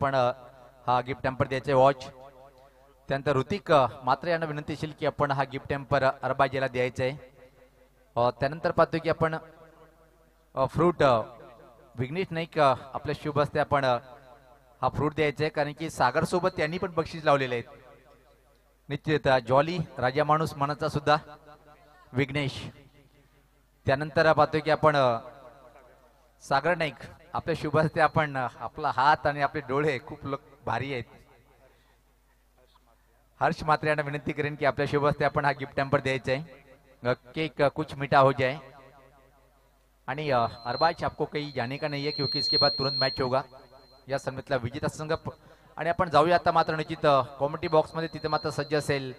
आपण हा gift temper द्यायचे वॉच. त्यानंतर ऋतिक मात्र यांना विनंती असेल की आपण हा गिफ्ट टेम्पर अरबाजीला द्यायचा आहे. त्यानंतर पाहतो की आपण फ्रूट विघ्नेश नाईक आपल्या शुभ असते आपण हा फ्रूट द्यायचा आहे. कारण की सागर सोबत त्यांनी पण बक्षीस लावलेले आहेत. निश्चित जॉली राजा माणूस मनाचा सुद्धा विघ्नेश. त्यानंतर पाहतो की आपण सागर नाईक आपल्या शुभस्ते आपण आपला हात आणि आपले डोळे खूप लोक भारी आहेत. हर्ष मात्र यांना विनंती करेन की आपल्या शुभस्ते आपण हा गिफ्ट टॅम्पर द्यायचा आहे. केक कुछ मीठा हो जाए. आणि अरबाज आपको काही जाने का नाही आहे क्योंकि इसके बाद तुरंत मॅच होगा. या समितीला विजेता संघ आणि आपण जाऊया आता मात्र निश्चित कॉमेडी बॉक्समध्ये तिथे मात्र सज्ज असेल.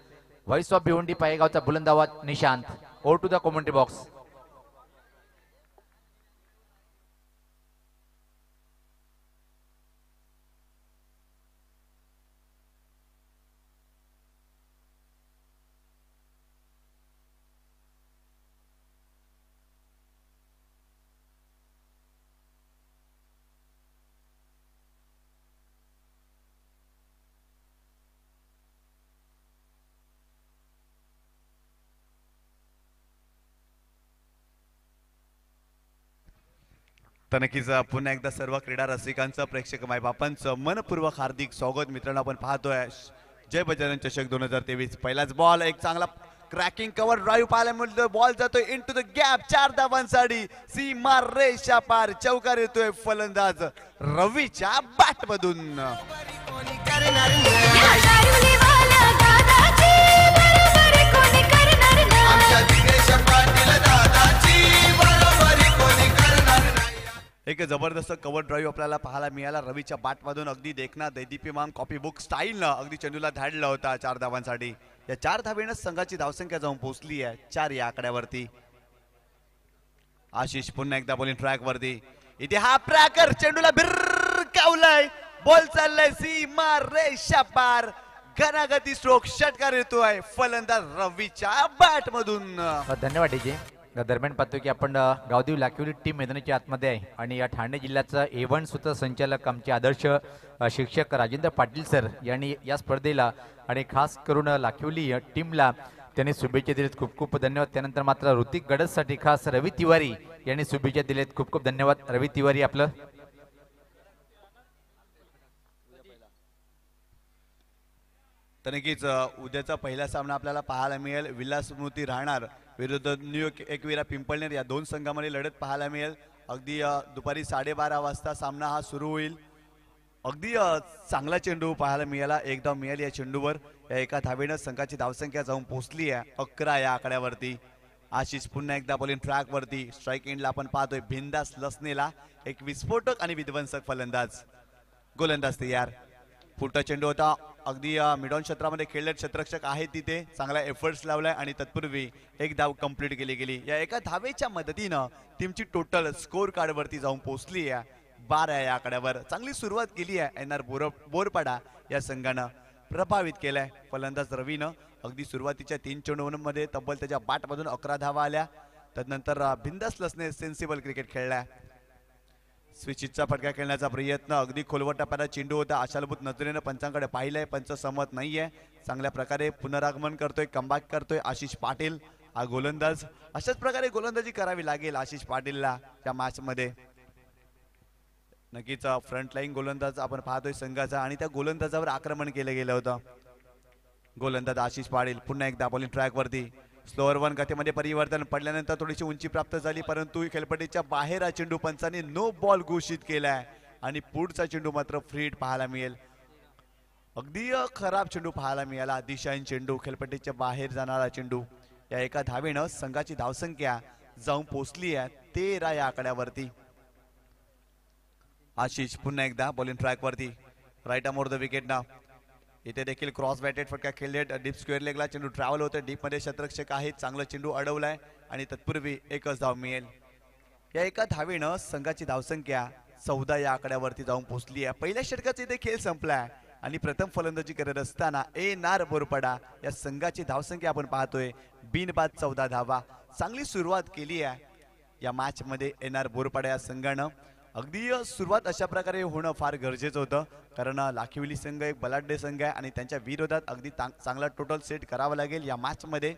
व्हॉइस ऑफ भिवंडी पायगावचा बुलंद Nishant. Over to the commentary box तर नक्कीच पुन्हा एकदा सर्व क्रीडा रसिकांचं प्रेक्षक मायबापांचं मनपूर्वक हार्दिक स्वागत. मित्रांनो आपण पाहतोय जय बजरंग चषक दोन हजार तेवीस. पहिलाच बॉल एक चांगला क्रॅकिंग कव्हर ड्राईव्ह पाहायला मिळतोय बॉल जातोय इन टू द गॅप चार धावांसाठी सीमा रेषा पार. चौकार येतोय फलंदाज रवीच्या बॅट एक जबरदस्त कव्हर ड्राईव्ह आपल्याला पाहायला मिळाला. रवीच्या बाटमधून अगदी देखना दैदीप्यमान कॉपी बुक स्टाईलनं अगदी चेंडूला धाडला होता चार धावांसाठी. या चार धावेनं संघाची धावसंख्या जाऊन पोहोचली आहे. चार या आकड्यावरती. आशिष पुन्हा एकदा बॉलिंग ट्रॅक वरती. इथे हा प्रॅकर चेंडूला भिरकावलाय बॉल चाललाय सीमा रेषा पार घनागती स्ट्रोक षटकार येतोय फलंदाज रवीच्या बॅट मधून. धन्यवाद डीजे. दरम्यान पाहतो की आपण गावदेव लाखिवली टीम मैदानाच्या आतमध्ये आहे आणि या ठाणे जिल्ह्याचं ए वन सूत्रसंचालक आमचे आदर्श शिक्षक राजेंद्र पाटील सर यांनी या स्पर्धेला आणि खास करून लाखिवली या टीमला त्यांनी शुभेच्छा दिलेत. खूप खूप धन्यवाद. त्यानंतर मात्र ऋतिक गडजसाठी खास रवी तिवारी यांनी शुभेच्छा दिलेत. खूप खूप धन्यवाद. रवी तिवारी आपलं. तर नक्कीच उद्याचा पहिला सामना आपल्याला पाहायला मिळेल. विलास स्मृती राहणार विरुद्ध न्यूयॉर्क एकविरा पिंपळनेर. या दोन संघामध्ये लढत पाहायला मिळेल. अगदी दुपारी साडेबारा वाजता सामना हा सुरू होईल. अगदी चांगला चेंडू पाहायला मिळाला एक धाव मिळाली या चेंडूवर. या एका धावेनं संघाची धावसंख्या जाऊन पोहोचली आहे अकरा या आकड्यावरती. आशिष पुन्हा एकदा बोलीन ट्रॅक वरती. स्ट्राईक एंडला आपण पाहतोय भिंदास लसनेला एक विस्फोटक आणि विध्वंसक फलंदाज. गोलंदाज तयार. पुढचा चेंडू होता. अगदी मिडॉन क्षेत्रामध्ये खेळले क्षेत्ररक्षक आहेत तिथे. चांगला एफर्ट्स लावलाय आणि तत्पूर्वी एक धाव कंप्लीट केली. गेली या एका धावेच्या मदतीनं टीमची टोटल स्कोर कार्डवरती जाऊन पोहोचली आहे. बारा या आकड्यावर. चांगली सुरुवात केली आहे एन आर बोर बोरपाडा या संघानं. प्रभावित केलाय फलंदाज रवीनं. अगदी सुरुवातीच्या तीन चेंडूंमध्ये तब्बल त्याच्या बाटमधून अकरा धावा आल्या. त्यानंतर बिंदास लसने सेन्सिबल क्रिकेट खेळलाय. स्विचितचा फटका खेळण्याचा प्रयत्न. अगदी खोलवर टप्प्याला चेंडू होता. आशालभूत नजरेनं पंचांकडे पाहिलंय. पंच सहमत नाहीये. चांगल्या प्रकारे पुनरागमन करतोय कमबॅक करतोय आशिष पाटील. हा गोलंदाज. अशाच प्रकारे गोलंदाजी करावी लागेल आशिष पाटीलला त्या मॅच मध्ये नक्कीच फ्रंट लाईन गोलंदाज आपण पाहतोय संघाचा आणि त्या गोलंदाजावर आक्रमण केलं गेलं होतं. गोलंदाज आशिष पाटील पुन्हा एकदा बॉलिंग ट्रॅक वरती. स्लोअर वन गतीमध्ये परिवर्तन पडल्यानंतर थोडीशी उंची प्राप्त झाली परंतु खेळपट्टीच्या बाहेर हा चेंडू पंचाने नो बॉल घोषित केलाय आणि पुढचा चेंडू मात्र फ्रीट पाहायला मिळेल. अगदी खराब चेंडू पाहायला मिळाला दिशाईन चेंडू खेळपट्टीच्या बाहेर जाणारा चेंडू. या एका धावेनं संघाची धावसंख्या जाऊन पोचली आहे तेरा या आकड्यावरती. आशिष पुन्हा एकदा बॉलिंग ट्रॅक वरती. Right arm over the wicket ना इथे देखील क्रॉस बॅटेड फटका खेळले डीप स्क्वेअर लेगला चेंडू ट्रॅव्हल होते डीपमध्ये शतरक्षक आहेत. चांगलं चेंडू अडवलाय आणि तत्पूर्वी एकच धाव मिळेल. या एका धावेनं संघाची धावसंख्या चौदा या आकड्यावरती जाऊन पोहोचली आहे पहिल्या षटकाचा इथे खेळ संपलाय. आणि प्रथम फलंदाजी करत असताना ए नार बोरपडा या संघाची धावसंख्या आपण पाहतोय. बिनबाद चौदा धावा. चांगली सुरुवात केली आहे या मॅच मध्ये एन आर बोरपाडा या संघानं. अगदी सुरुवात अशा प्रकारे होणं फार गरजेचं होतं. कारण लाखिवली संघ एक बलाढ्य संघ आहे आणि त्यांच्या विरोधात अगदी चांगला टोटल सेट करावा लागेल या मॅचमध्ये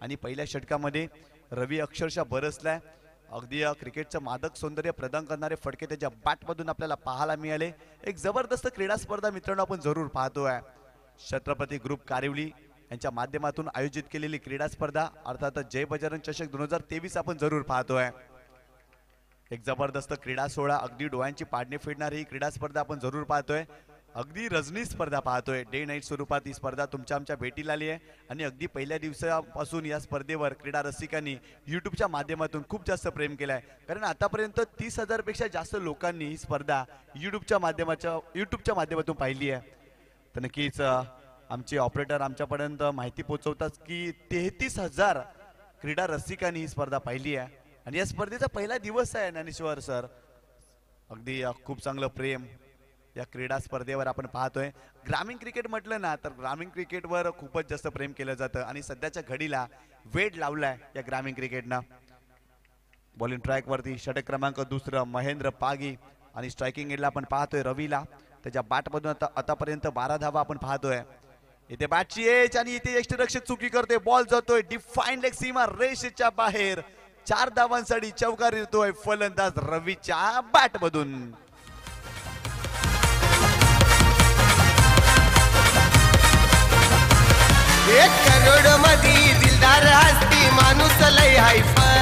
आणि पहिल्या षटकामध्ये. रवी अक्षरशः बरसलाय. अगदी क्रिकेटचं मादक सौंदर्य प्रदान करणारे फटके त्याच्या बॅटमधून आपल्याला पाहायला मिळाले. एक जबरदस्त क्रीडा स्पर्धा मित्रांनो आपण जरूर पाहतोय. छत्रपती ग्रुप कारिवली यांच्या माध्यमातून आयोजित केलेली क्रीडा स्पर्धा अर्थात जय बजरंग चषक दोन हजार तेवीस आपण जरूर पाहतोय. एक जबरदस्त क्रीडा सोहळा अगदी डोळ्यांची पाडणी फिरणारी ही क्रीडा स्पर्धा आपण जरूर पाहतोय. अगदी रजनी स्पर्धा पाहतोय. डे नाईट स्वरूपात ही स्पर्धा तुमच्या आमच्या भेटीला आली आहे. आणि अगदी पहिल्या दिवसापासून या स्पर्धेवर क्रीडा रसिकांनी युट्यूबच्या माध्यमातून खूप जास्त प्रेम केलं आहे कारण आतापर्यंत तीस हजारपेक्षा जास्त लोकांनी ही स्पर्धा युट्यूबच्या माध्यमाच्या युट्यूबच्या माध्यमातून पाहिली आहे. तर नक्कीच आमचे ऑपरेटर आमच्यापर्यंत माहिती पोहोचवतात की तेहतीस हजार क्रीडा रसिकांनी ही स्पर्धा पाहिली आहे. आणि या स्पर्धेचा पहिला दिवस आहे ज्ञानेश्वर सर. अगदी खूप चांगलं प्रेम या क्रीडा स्पर्धेवर आपण पाहतोय. ग्रामीण क्रिकेट म्हटलं ना तर ग्रामीण क्रिकेटवर खूपच जास्त प्रेम केलं जातं आणि सध्याच्या घडीला वेट लावलाय या ग्रामीण क्रिकेटनं. बॉलिंग ट्रॅकवरती षटक क्रमांक दुसरं महेंद्र पागी आणि स्ट्रायकिंग एडला आपण पाहतोय रवीला. त्याच्या बॅटमधून आता आतापर्यंत बारा धावा आपण पाहतोय. इथे बॅटची एच आणि इथे यष्टरक्षक चुकी करतोय. बॉल जातोय. डिफाईन लेग सीमा रेषेच्या बाहेर. चार धावांसाठी चौकार येतोय फलंदाज रवीच्या बॅट मधून एक करोड मधी दिलदार हस्ती माणूस लय हायफाय.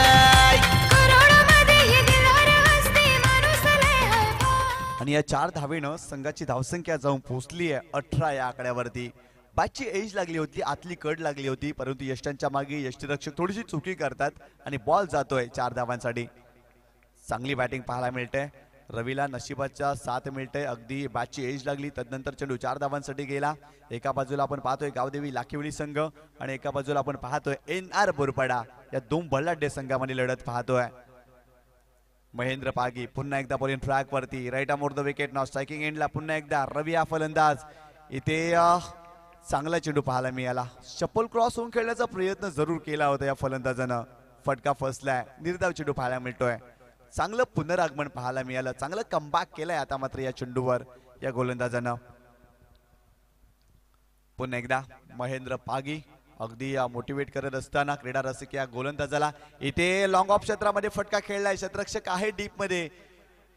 आणि या चार धावेनं संघाची धावसंख्या जाऊन पोहोचली आहे अठरा या आकड्यावरती. बॅटची एज लागली होती आतली कड लागली होती परंतु यष्टांच्या मागे यष्टीरक्षक थोडीशी चुकी करतात आणि बॉल जातोय चार धावांसाठी. चांगली बॅटिंग पाहायला मिळते. रवीला नशिबाच्या साथ मिळते. अगदी बॅटची एज लागली तदनंतर चेंडू चार धावांसाठी गेला. एका बाजूला आपण पाहतोय गावदेवी लाखिवली संघ आणि एका बाजूला आपण पाहतोय एन आर बोरपाडा या दोन बल्लाढ्य संघामध्ये लढत पाहतोय. महेंद्र पागी पुन्हा एकदा बॉलिंग ट्रॅक वरती. Right arm over the wicket non striking एंडला पुन्हा एकदा. रवी हा फलंदाज. इथे चांगला चेंडू पाहायला मिळाला. चप्पल क्रॉस होऊन खेळण्याचा प्रयत्न जरूर केला होता या फलंदाजानं. फटका फसलाय. निर्धाव चेंडू पाहायला मिळतोय. चांगलं पुनरागमन पाहायला मिळालं. चांगलं कमबॅक केलंय आता मात्र या चेंडूवर या गोलंदाजानं. पुन्हा एकदा महेंद्र पागी अगदी मोटिवेट करत असताना क्रीडा रसिक या गोलंदाजाला. इथे लॉंग ऑफ क्षेत्रामध्ये फटका खेळलाय. क्षेत्ररक्षक आहे डीपमध्ये.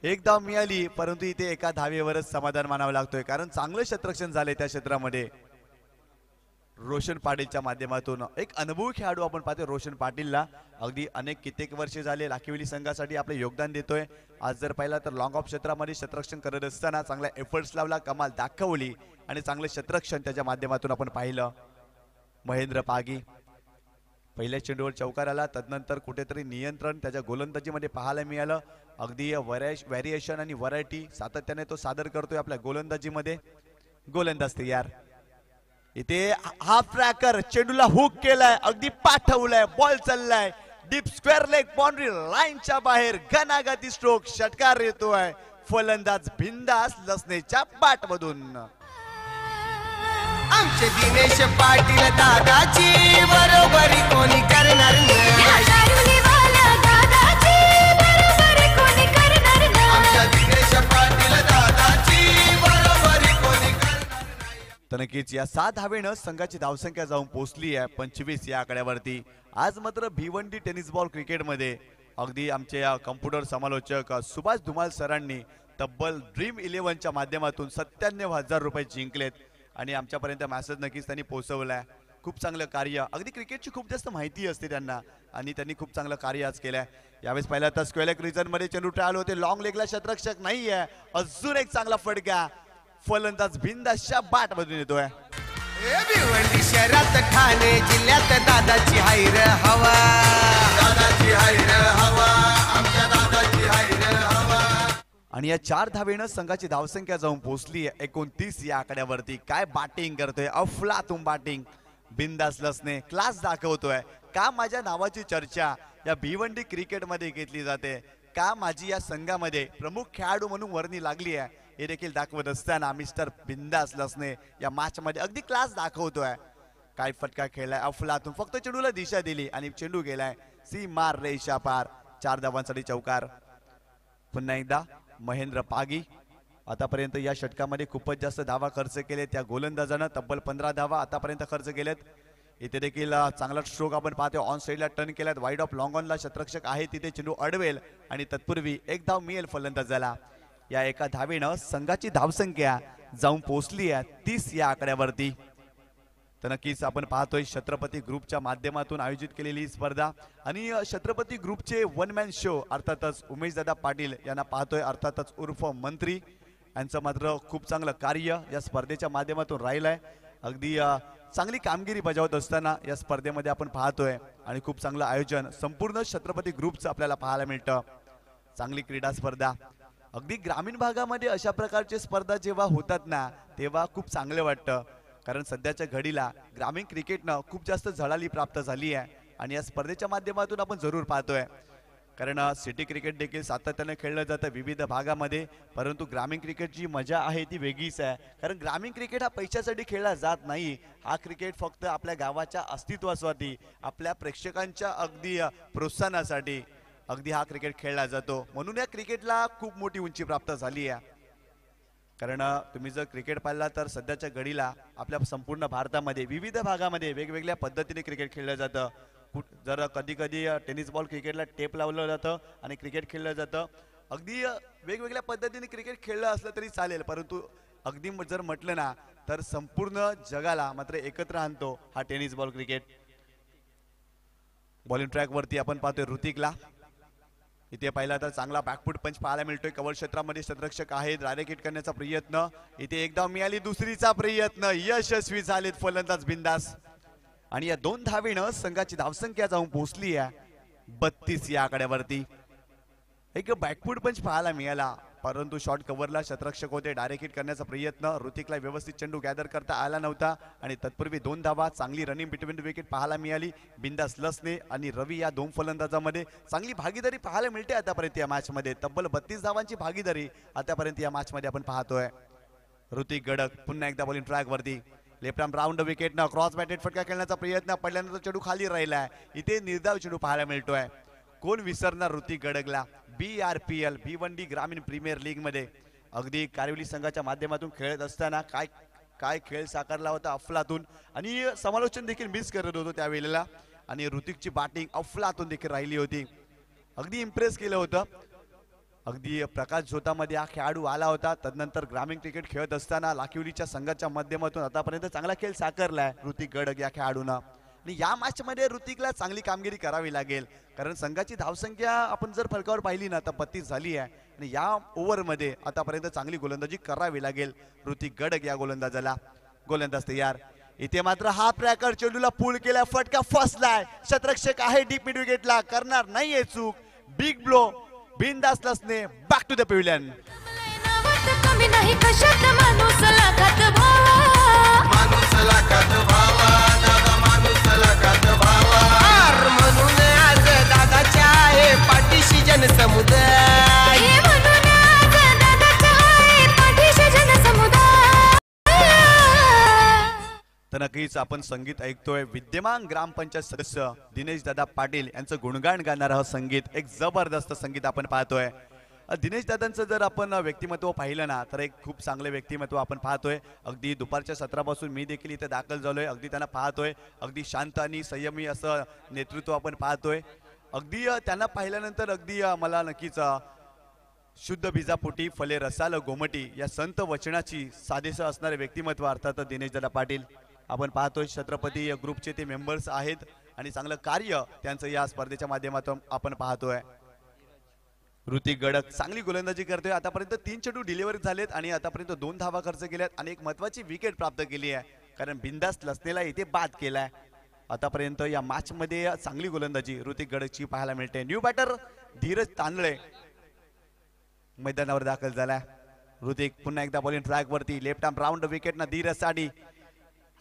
एक धाव मिळाली परंतु इथे एका धावेवरच समाधान मानावं लागतोय. कारण चांगलं क्षेत्ररक्षण झालंय त्या क्षेत्रामध्ये. रोशन पाटीलच्या माध्यमातून. एक अनुभवी खेळाडू आपण पाहतोय रोशन पाटीलला. अगदी अनेक कित्येक वर्षे झाले राखीवली संघासाठी आपले योगदान देतोय. आज जर पाहिला तर लॉंग ऑफ क्षेत्रामध्ये क्षेत्ररक्षण करत असताना चांगला एफर्ट्स लावला कमाल दाखवली आणि चांगलं क्षेत्ररक्षण त्याच्या माध्यमातून आपण पाहिलं. महेंद्र पागी पहिल्या चेंडूवर चौकार आला तदनंतर कुठेतरी नियंत्रण त्याच्या गोलंदाजीमध्ये पाहायला मिळालं. अगदी व्हॅरिएशन आणि व्हरायटी सातत्याने तो सादर करतोय आपल्या गोलंदाजीमध्ये. गोलंदाज तयार. इथे हाफ ट्रॅकर चेंडूला हुक केलाय अगदी पाठवलाय बॉल चाललाय. डीप स्क्वेअर लेग बाउंड्री लाईनच्या बाहेर घनागती स्ट्रोक षटकार येतोय. फलंदाज बिंदास लसनेच्या बॅट मधून आमचे दिनेश पाटील दादाची बरोबरी कोणी करणार नाही. तर नक्कीच या सात धावेनं संघाची धावसंख्या जाऊन पोहोचली आहे पंचवीस या आकड्यावरती. आज मात्र भिवंडी टेनिस बॉल क्रिकेटमध्ये. अगदी आमचे या कम्प्युटर समालोचक सुभाष धुमाल सरांनी तब्बल ड्रीम इलेव्हनच्या माध्यमातून सत्त्याण्णव हजार रुपये जिंकलेत आणि आमच्यापर्यंत मॅसेज नक्कीच त्यांनी पोहोचवलाय. खूप चांगलं कार्य. अगदी क्रिकेटची खूप जास्त माहिती असते त्यांना आणि त्यांनी खूप चांगलं कार्य आज केलंय. यावेळेस पहिला तर स्क्वेलेक रिझनमध्ये चेंडू ट्रायल होते. लॉंग लेगला शतरक्षक नाही आहे अजून एक चांगला फटका फलंदाज बिंदाशा बाट मधून येतोय. भिवंडी शहरात ठाणे जिल्ह्यात दादाची हायर हवा. दादाची हायर हवा. आमच्या दादाची हायर हवा. आणि या चार धावेनं संघाची धावसंख्या जाऊन पोहोचली आहे. एकोणतीस या आकड्यावरती. काय बॅटिंग करतोय? अफलातून बॅटिंग बिंदास लसने क्लास दाखवतोय. का माझ्या नावाची चर्चा या भिवंडी क्रिकेटमध्ये घेतली जाते? का माझी या संघामध्ये प्रमुख खेळाडू म्हणून वर्णी लागली आहे? हे देखील दाखवत असताना मिस्टर बिंदास लसने या मॅच मध्ये अगदी क्लास दाखवतोय. काय फटका खेळलाय? अफलातून फक्त चेंडूला दिशा दिली आणि चेंडू गेलाय. सी मार रेषा पार. चार धावांसाठी चौकार. पुन्हा एकदा महेंद्र पागी. आतापर्यंत या षटकामध्ये खूपच जास्त धावा खर्च केले त्या गोलंदाजानं तब्बल पंधरा धावा आतापर्यंत खर्च केलेत. इथे देखील चांगला स्ट्रोक आपण पाहतोय. ऑन साईडला टर्न केल्यात वाईड ऑफ लॉंग ऑनला शतरक्षक आहे तिथे चेंडू अडवेल आणि तत्पूर्वी एक धाव मिळेल फलंदाजाला. या एका धावेनं संघाची धावसंख्या जाऊन पोहोचली आहे तीस या आकड्यावरती. तर नक्कीच आपण पाहतोय छत्रपती ग्रुपच्या माध्यमातून आयोजित केलेली ही स्पर्धा. आणि छत्रपती ग्रुपचे वन मॅन शो अर्थातच उमेशदादा पाटील यांना पाहतोय अर्थातच उर्फ मंत्री. यांचं मात्र खूप चांगलं कार्य या स्पर्धेच्या माध्यमातून राहिलं आहे अगदी चांगली कामगिरी बजावत असताना या स्पर्धेमध्ये आपण पाहतोय आणि खूप चांगलं आयोजन संपूर्ण छत्रपती ग्रुपचं आपल्याला पाहायला मिळतं. चांगली क्रीडा स्पर्धा. अगदी ग्रामीण भागामध्ये अशा प्रकारचे स्पर्धा जेव्हा होतात ना तेव्हा खूप चांगलं वाटतं. कारण सध्याच्या घडीला ग्रामीण क्रिकेटनं खूप जास्त झळाली प्राप्त झाली आहे आणि या स्पर्धेच्या माध्यमातून आपण जरूर पाहतोय. कारण सिटी क्रिकेट देखील सातत्याने खेळलं जातं विविध भागामध्ये परंतु ग्रामीण क्रिकेटची मजा आहे ती वेगळीच आहे. कारण ग्रामीण क्रिकेट हा पैशासाठी खेळला जात नाही हा क्रिकेट फक्त आपल्या गावाच्या अस्तित्वासाठी आपल्या प्रेक्षकांच्या अगदी प्रोत्साहनासाठी. अगदी हा क्रिकेट खेळला जातो. म्हणून या क्रिकेटला खूप मोठी उंची प्राप्त झाली आहे. कारण तुम्ही जर क्रिकेट पाहिला तर सध्याच्या घडीला आपल्या संपूर्ण भारतामध्ये विविध भागामध्ये वेगवेगळ्या पद्धतीने क्रिकेट खेळलं जातं. कुठ जर कधी कधी टेनिस बॉल क्रिकेटला टेप लावलं जातं आणि क्रिकेट खेळलं जातं. अगदी वेगवेगळ्या पद्धतीने क्रिकेट खेळलं असलं तरी चालेल परंतु अगदी जर म्हटलं ना तर संपूर्ण जगाला मात्र एकत्र आणतो हा टेनिस बॉल क्रिकेट. बॉलिंग ट्रॅकवरती आपण पाहतोय ऋतिकला. इथे पाहिला तर चांगला बॅकफूट पंच पाहायला मिळतोय. कवल क्षेत्रामध्ये संरक्षक आहेत. डायरेक्ट हिट करण्याचा प्रयत्न. इथे एकदा मिळाली दुसरीचा प्रयत्न. यशस्वी झालेत फलंदाज बिंदास. आणि या दोन धावेनं संघाची धावसंख्या जाऊन पोहोचली आहे. बत्तीस या आकड्यावरती. एक बॅकफूट पंच पाहायला मिळाला. परंतु शॉर्ट कव्हरला शतरक्षक होते. डायरेक्ट हिट करण्याचा प्रयत्न. ऋतिकला व्यवस्थित चेंडू गॅदर करता आला नव्हता. आणि तत्पूर्वी दोन धावा चांगली रनिंग बिटवीन विकेट पाहायला मिळाली. बिंदास लसने आणि रवी या दोन फलंदाजामध्ये चांगली भागीदारी पाहायला मिळते आतापर्यंत या मॅच मध्ये तब्बल बत्तीस धावांची भागीदारी आतापर्यंत या मॅचमध्ये आपण पाहतोय. ऋतिक गडक पुन्हा एकदा बॉलिंग ट्रॅक वरती. लेफ्ट राऊंड विकेट न क्रॉस बॅटेड फटका खेळण्याचा प्रयत्न. पडल्यानंतर चेंडू खाली राहिलाय. इथे निर्धाव चेंडू पाहायला मिळतोय. कोण विसरणार Hrithik गडकला? B R P L B one D ग्रामीण प्रीमियर लीगमध्ये. अगदी कारिवली संघाच्या माध्यमातून खेळत असताना काय काय खेळ साकारला होता अफलातून. आणि समालोचन देखील मिस करत होतो त्यावेळेला आणि ऋतिकची बॅटिंग अफलातून देखील राहिली होती. अगदी इम्प्रेस केलं होतं. अगदी प्रकाश झोतामध्ये हा खेळाडू आला होता. तदनंतर ग्रामीण क्रिकेट खेळत असताना लाखिवलीच्या संघाच्या माध्यमातून आतापर्यंत चांगला खेळ साकारलाय ऋतिक गडक या खेळाडूनं आणि या मॅचमध्ये ऋतिकला चांगली कामगिरी करावी लागेल. कारण संघाची धावसंख्या आपण जर फलकावर पाहिली ना तर बत्तीस झाली आहे. आणि या ओव्हरमध्ये आतापर्यंत चांगली गोलंदाजी करावी लागेल. ऋतिक गडक या गोलंदाजाला. गोलंदाज तयार. इथे मात्र हा प्रॅकर चेंडूला पूल केला फटका फसलाय. शतरक्षक आहे डीप मिड विकेटला करणार नाहीये चूक. बिग ब्लो बिनदास लसने बॅक टू द पिव्हिलियन तर नक्कीच आपण संगीत ऐकतोय. विद्यमान ग्रामपंचायत सदस्य दिनेश दादा पाटील यांचं गुणगान गाणारं आहोत संगीत एक जबरदस्त संगीत आपण पाहतोय. दिनेश दादांचं जर आपण व्यक्तिमत्व पाहिलं ना तर एक खूप चांगलं व्यक्तिमत्व आपण पाहतोय. अगदी दुपारच्या सत्रापासून मी देखील इथे दाखल झालोय. अगदी त्यांना पाहतोय. अगदी शांत आणि संयमी असं नेतृत्व आपण पाहतोय. अगदी त्यांना पाहिल्यानंतर अगदी मला नक्कीच शुद्ध बिजापोटी फले रसाल गोमटी या संत वचनाची साधेसं असणारे व्यक्तिमत्व अर्थात दिनेशदादा पाटील. आपण पाहतोय छत्रपती ग्रुपचे ते मेंबर्स आहेत आणि चांगलं कार्य त्यांचं या स्पर्धेच्या माध्यमातून आपण पाहतोय. ऋतिक गडक चांगली गोलंदाजी करतोय. आतापर्यंत तीन चेंडू डिलिव्हरी झालेत आणि आतापर्यंत दोन धावा खर्च केल्यात. आणि एक महत्वाची विकेट प्राप्त केली आहे. कारण बिंदास लसनेला इथे बाद केलाय. आतापर्यंत या मॅच मध्ये चांगली गोलंदाजी ऋतिक गडकची पाहायला मिळते. न्यू बॅटर धीरज तांदळे मैदानावर दाखल झालाय. ऋतिक पुन्हा एकदा बॉलिंग ट्रॅक वरती. लेफ्ट आर्म राऊंड विकेट ना धीरज साडी.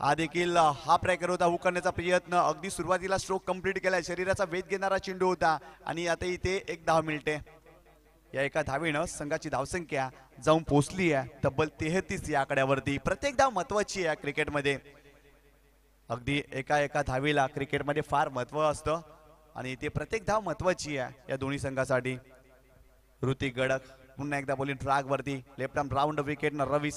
हा देखील हा प्रॅकर होता हुक करण्याचा प्रयत्न. अगदी सुरुवातीला स्ट्रोक कंप्लीट केलाय शरीराचा वेध घेणारा चेंडू होता. आणि आता इथे एक धाव मिळते या एका धावेनं संघाची धावसंख्या जाऊन पोचली आहे. तब्बल तेहतीस या आकड्यावरती. प्रत्येक धाव महत्वाची आहे क्रिकेटमध्ये. अगदी एका एका धावेला क्रिकेटमध्ये फार महत्त्व असतं. आणि ते प्रत्येक धाव महत्वाची आहे या दोन्ही संघासाठी. ऋतिक गडक पुन्हा एकदा बोलिंग ट्रॅक वरती. लेफ्ट आर्म राऊंड विकेट न रवी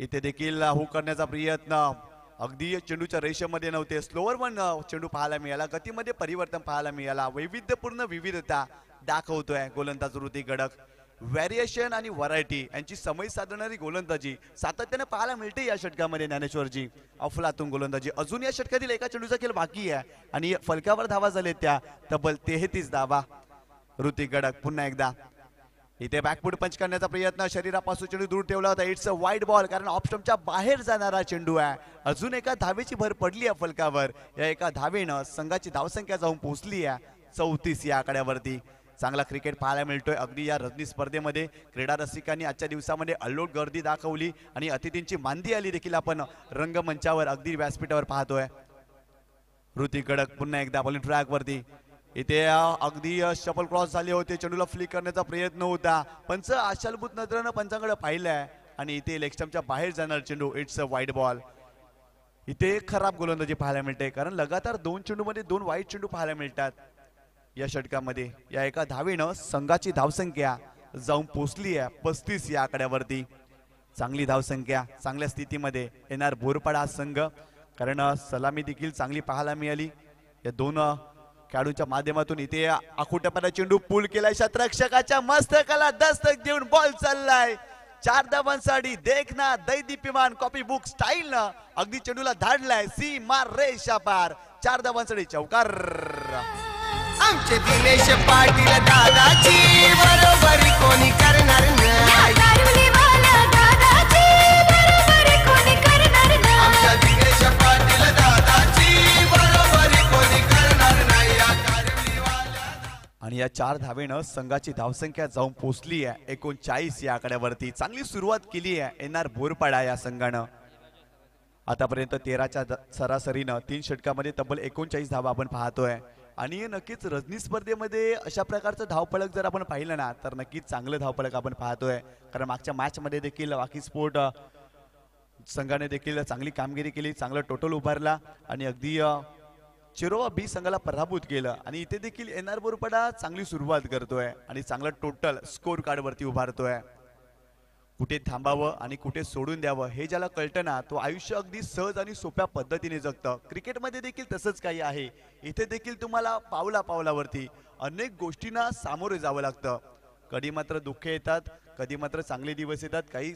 इथे देखील हुक करण्याचा प्रयत्न. अगदी चेंडूच्या रेषेमध्ये नव्हते स्लोअर पण चेंडू पाहायला मिळाला. गतीमध्ये परिवर्तन पाहायला मिळाला. वैविध्यपूर्ण विविधता दाखवतोय गोलंदाज ऋतिक गडक. व्हॅरिएशन आणि व्हरायटी यांची समय साधणारी गोलंदाजी. सातत्याने पाहायला मिळते या षटकामध्ये ज्ञानेश्वरजी. अफलातून गोलंदाजी. अजून या षटकातील एका चेंडूचा खेळ बाकी आहे. आणि फलकावर धावा झाले त्या. तब्बल तेहतीस धावा. ऋतिक गडक पुन्हा एकदा इथे बॅकफूट पंच करण्याचा प्रयत्न. शरीरापासून चेंडू दूर ठेवला होता. इट्स अ वाईट बॉल कारण ऑप्शनच्या बाहेर जाणारा चेंडू आहे. अजून एका धावेची भर पडली आहे फलकावर. या एका धावेनं संघाची धावसंख्या जाऊन पोहोचली आहे. चौतीस या आकड्यावरती. चांगला क्रिकेट पाहायला मिळतोय. अगदी या रजनी स्पर्धेमध्ये क्रीडा रसिकांनी आजच्या दिवसामध्ये अल्लोट गर्दी दाखवली आणि अतिथींची मांदी आली देखील आपण रंगमंचावर अगदी व्यासपीठावर पाहतोय. ऋतिक गडक पुन्हा एकदा बॉलिंग ट्रॅक वरती. इथे अगदी शपल क्रॉस झाले होते. चेंडूला फ्लिक करण्याचा प्रयत्न होता. पंच आशालभूत नजरेनं पंचांकडे पाहिलंय. आणि इथे लेगस्टमच्या बाहेर जाणार चेंडू. इट्स अ वाईट बॉल इथे खराब गोलंदाजी पाहायला मिळते. कारण लगातार दोन चेंडूमध्ये दोन वाईट चेंडू पाहायला मिळतात. या षटकामध्ये. या एका धावेनं संघाची धावसंख्या जाऊन पोचली आहे. पस्तीस या आकड्यावरती. चांगली धावसंख्या चांगल्या स्थितीमध्ये येणार बोरपाडा हा संघ. कारण सलामी देखील चांगली पाहायला मिळाली. या दोन खेळाडूंच्या माध्यमातून इथे आखुटपणा चेंडू पूल केलाय. शतरक्षकाच्या मस्तकाला दस्तक देऊन बॉल चाललाय. चार धावांसाठी देखना दैदीप्यमान कॉपी बुक स्टाईल न अगदी चेंडूला धाडलाय. सी मार रे शापार. चार धावांसाठी चौकार. आमचे दिनेश पाटील दादाची बरोबरी कोणी करणार नाही. आणि या चार धावेनं संघाची धावसंख्या जाऊन पोचली आहे. एकोणचाळीस या आकड्यावरती चांगली सुरुवात केली आहे. एन आर बोरपाडा या संघानं. आतापर्यंत तेराच्या सरासरीनं तीन षटकामध्ये तब्बल एकोणचाळीस धावा आपण पाहतोय. आणि नक्कीच रजनी स्पर्धेमध्ये अशा प्रकारचं धावपळक जर आपण पाहिलं ना तर नक्कीच चांगलं धावपळक आपण पाहतोय. कारण मागच्या मॅचमध्ये देखील वाकी स्पोर्ट संघाने देखील चांगली कामगिरी केली चांगलं टोटल उभारला. आणि अगदी चिरोवा बी संघाला पराभूत केलं. आणि इथे देखील एन आर बोरपडा चांगली सुरुवात करतोय आणि चांगलं टोटल स्कोर कार्ड वरती उभारतोय. कुठे थांबावं आणि कुठे सोडून द्यावं हे ज्याला कळतं ना तो आयुष्य अगदी सहज आणि सोप्या पद्धतीने जगतं. क्रिकेटमध्ये देखील तसंच काही आहे. इथे देखील तुम्हाला पावला पावलावरती अनेक गोष्टींना सामोरे जावं लागतं. कधी मात्र दुःख येतात कधी मात्र चांगले दिवस येतात काही